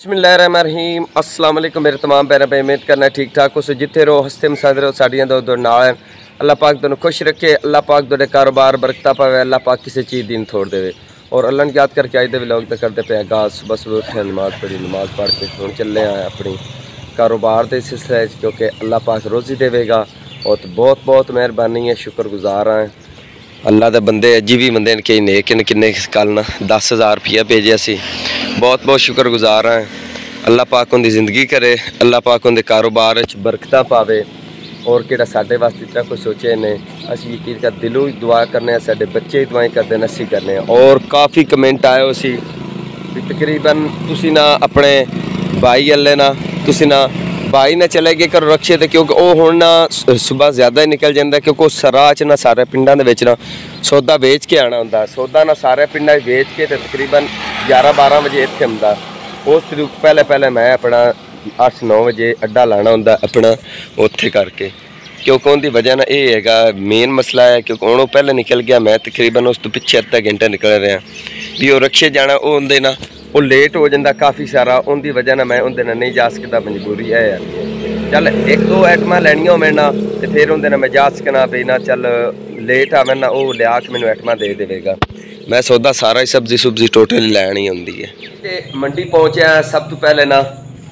ਬਿਸਮਿਲ੍ਲਾਹਿਰਰਹਿਮਾਨਿਰਰਹੀਮ ਅਸਲਾਮ ਅਲੈਕੁਮ ਮੇਰੇ तमाम ਭੈਣਾਂ ਭਾਈ ਉਮੀਦ ਕਰਨਾ ਠੀਕ ਠਾਕ ਹੋ ਜਿੱਥੇ ਰਹੋ ਹਸਤੇ ਮਸਾਦ ਰਹੋ ਸਾਡੀਆਂ ਦੋ ਦੋ ਨਾਲ ਹੈ ਅੱਲਾਹ ਪਾਕ ਤੁਹਾਨੂੰ ਖੁਸ਼ ਰੱਖੇ ਅੱਲਾਹ ਪਾਕ ਤੁਹਾਡੇ ਕਾਰੋਬਾਰ ਬਰਕਤਾਂ ਪਾਵੇ ਅੱਲਾਹ ਪਾਕ ਕਿਸੇ ਚੀਜ਼ ਦੀ ਥੋੜ ਦੇਵੇ ਔਰ ਅੱਲਾਹ ਨੂੰ ਯਾਦ ਕਰਕੇ ਅੱਜ ਦੇ ਵਲੌਗ ਤੇ ਕਰਦੇ ਪਏ ਆਗਾਜ਼ ਸਵੇਰ ਸਵੇਰ ਉੱਠੇ ਨਮਾਜ਼ ਪੜ੍ਹੀ ਨਮਾਜ਼ ਪੜ੍ਹ ਕੇ ਹੁਣ ਚੱਲੇ ਆ ਆਪਣੀ ਕਾਰੋਬਾਰ ਦੇ ਸਿਲਸਿਲੇ 'ਚ ਕਿਉਂਕਿ ਅੱਲਾਹ ਪਾਕ ਰੋਜ਼ੀ ਦੇਵੇਗਾ ਔਰ ਬਹੁਤ ਬਹੁਤ ਮਿਹਰਬਾਨੀ ਹੈ ਸ਼ੁਕਰਗੁਜ਼ਾਰ ਹਾਂ ਅੱਲਾ ਦੇ ਬੰਦੇ ਅਜੀ ਵੀ ਬੰਦੇ ਨੇ ਕਈ ਨੇਕ ਨੇ, ਕਿੰਨੇ ਕੱਲ ਨਾ 10000 ਰੁਪਇਆ ਭੇਜਿਆ ਸੀ ਬਹੁਤ ਬਹੁਤ ਸ਼ੁਕਰਗੁਜ਼ਾਰ ਹਾਂ। ਅੱਲਾ ਪਾਕ ਉਹਦੀ ਜ਼ਿੰਦਗੀ ਕਰੇ, ਅੱਲਾ ਪਾਕ ਉਹਦੇ ਕਾਰੋਬਾਰ ਵਿੱਚ ਬਰਕਤਾਂ ਪਾਵੇ। ਔਰ ਕਿਹੜਾ ਸਾਡੇ ਵਾਸਤੇ ਇਤਨਾ ਕੁਝ ਸੋਚੇ ਨੇ। ਅਸੀਂ ਯਕੀਨ ਕਰ, ਦਿਲੋਂ ਹੀ ਦੁਆ ਕਰਨੇ ਆ, ਸਾਡੇ ਬੱਚੇ ਹੀ ਦੁਆਈ ਕਰਦੇ ਨੇ, ਅਸੀਂ ਕਰਨੇ ਆ। ਔਰ ਕਾਫੀ ਕਮੈਂਟ ਆਏ ਹੋ ਸੀ ਵੀ ਤਕਰੀਬਨ ਤੁਸੀਂ ਨਾ ਆਪਣੇ ਭਾਈ ਅੱਲੇ ਨਾ ਤੁਸੀਂ ਨਾ ਭਾਈ ਨਾ ਚਲੇ ਗਏ ਘਰੋਂ ਰਕਸ਼ੇ ਤੇ ਕਿਉਂਕਿ ਉਹ ਹੁਣ ਨਾ ਸਵੇਰ ਜ਼ਿਆਦਾ ਹੀ ਨਿਕਲ ਜਾਂਦਾ ਕਿਉਂਕਿ ਉਹ ਸਰਾਹ ਚ ਨਾ ਸਾਰੇ ਪਿੰਡਾਂ ਦੇ ਵਿੱਚ ਨਾ ਸੌਦਾ ਵੇਚ ਕੇ ਆਣਾ ਹੁੰਦਾ। ਸੌਦਾ ਨਾ ਸਾਰੇ ਪਿੰਡਾਂ 'ਚ ਵੇਚ ਕੇ ਤੇ ਤਕਰੀਬਨ 11 12 ਵਜੇ ਇੱਥੇ ਹੁੰਦਾ। ਉਸ ਤੋਂ ਪਹਿਲੇ ਪਹਿਲੇ ਮੈਂ ਆਪਣਾ 8 9 ਵਜੇ ਅੱਡਾ ਲਾਣਾ ਹੁੰਦਾ ਆਪਣਾ ਉੱਥੇ ਕਰਕੇ। ਕਿਉਂਕਿ ਉਹਦੀ ਵਜ੍ਹਾ ਨਾਲ ਇਹ ਹੈਗਾ ਮੇਨ ਮਸਲਾ ਹੈ ਕਿਉਂਕਿ ਹੁਣ ਉਹ ਪਹਿਲੇ ਨਿਕਲ ਗਿਆ, ਮੈਂ ਤਕਰੀਬਨ ਉਸ ਤੋਂ ਪਿੱਛੇ ਅੱਧਾ ਘੰਟਾ ਨਿਕਲ ਰਿਹਾ। ਵੀ ਉਹ ਰਕਸ਼ੇ ਜਾਣਾ, ਉਹ ਹੁੰਦੇ ਨਾ ਉਹ ਲੇਟ ਹੋ ਜਾਂਦਾ, ਕਾਫੀ ਸਾਰਾ, ਉਹਦੀ ਵਜ੍ਹਾ ਨਾਲ ਮੈਂ ਉਹਦੇ ਨਾਲ ਨਹੀਂ ਜਾ ਸਕਦਾ, ਮਜਬੂਰੀ ਹੈ ਯਾਰ ਚੱਲ ਇੱਕ ਦੋ ਐਟਮਾਂ ਲੈਣੀਆਂ ਮੇਰੇ ਨਾਲ ਤੇ ਫਿਰ ਉਹਦੇ ਨਾਲ ਮੈਂ ਜਾ ਸਕਣਾ ਵੀ ਨਾ, ਚੱਲ ਲੇਟ ਆਵੇਂ ਨਾ, ਉਹ ਲਿਆ ਕੇ ਮੈਨੂੰ ਐਟਮਾਂ ਦੇ ਦੇਵੇਗਾ। ਮੈਂ ਸੌਦਾ ਸਾਰਾ ਹੀ ਸਬਜ਼ੀ ਸੁਬਜ਼ੀ ਟੋਟਲ ਲੈਣੀ ਹੁੰਦੀ ਹੈ। ਤੇ ਮੰਡੀ ਪਹੁੰਚਿਆ ਸਭ ਤੋਂ ਪਹਿਲੇ ਨਾ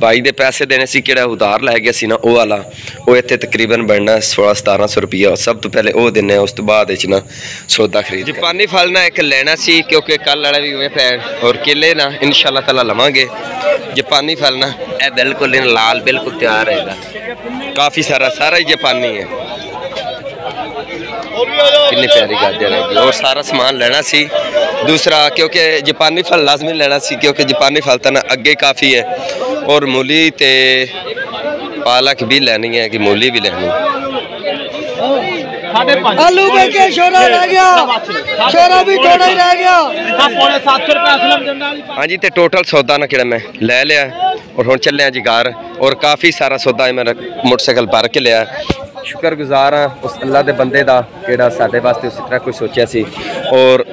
ਭਾਈ ਦੇ ਪੈਸੇ ਦੇਣੇ ਸੀ ਕਿਹੜਾ ਉਧਾਰ ਲੈ ਗਿਆ ਸੀ ਨਾ ਉਹ ਵਾਲਾ। ਉਹ ਇੱਥੇ ਤਕਰੀਬਨ ਬਣਨਾ 16 1700 ਰੁਪਈਆ। ਸਭ ਤੋਂ ਪਹਿਲੇ ਉਹ ਦਿੰਨੇ ਉਸ ਤੋਂ ਬਾਅਦ ਵਿੱਚ ਨਾ ਸੌਦਾ ਖਰੀਦ ਜਾਪਾਨੀ ਫਲ ਨਾ ਇੱਕ ਲੈਣਾ ਸੀ ਕਿਉਂਕਿ ਕੱਲ ਵਾਲਾ ਵੀ ਹੋਏ ਪੈਣ ਔਰ ਕਿਲੇ ਨਾ ਇਨਸ਼ਾਅੱਲਾ ਤਾਲਾ ਲਵਾਂਗੇ। ਜਾਪਾਨੀ ਫਲ ਨਾ। ਇਹ ਬਿਲਕੁਲ ਇਨ ਲਾਲ ਬਿਲਕੁਲ ਤਿਆਰ ਰਹੇਗਾ ਕਾਫੀ ਸਾਰਾ ਸਾਰਾ ਹੀ ਜਾਪਾਨੀ ਹੈ। ਕਿੰਨੀ ਪਿਆਰੀ ਗਾਜਰ ਹੈ ਔਰ ਸਾਰਾ ਸਮਾਨ ਲੈਣਾ ਸੀ। ਦੂਸਰਾ ਕਿਉਂਕਿ ਜਾਪਾਨੀ ਫਲ ਲਾਜ਼ਮੀ ਲੈਣਾ ਸੀ ਕਿਉਂਕਿ ਜਾਪਾਨੀ ਫਲ ਤਾਂ ਅੱਗੇ ਕਾਫੀ ਹੈ। ਔਰ ਮੂਲੀ ਤੇ ਪਾਲਕ ਵੀ ਲੈਣੀ ਹੈ ਕਿ ਮੂਲੀ ਵੀ ਲੈਣੀ आलू बेचे छोरा रह गया छोरा भी थोड़ा ही रह गया ਪੌਣੇ 700 ਰੁਪਏ ਅਸਲਮ ਜੰਨਾ ਵਾਲੀ ਹਾਂਜੀ ਤੇ ਟੋਟਲ ਸੌਦਾ ਨਾ ਕਿਹੜਾ ਮੈਂ ਲੈ ਲਿਆ ਔਰ ਹੁਣ ਚੱਲਿਆ ਜੀ ਘਰ ਔਰ ਕਾਫੀ ਸਾਰਾ ਸੌਦਾ ਇਹ ਮੇਰਾ ਮੋਟਰਸਾਈਕਲ ਭਰ ਕੇ ਲਿਆ ਸ਼ੁਕਰਗੁਜ਼ਾਰ ਹਾਂ ਉਸ ਅੱਲਾ ਦੇ ਬੰਦੇ ਦਾ ਕਿਹੜਾ ਸਾਡੇ ਵਾਸਤੇ ਉਸ ਤਰ੍ਹਾਂ ਕੋਈ ਸੋਚਿਆ ਸੀ ਔਰ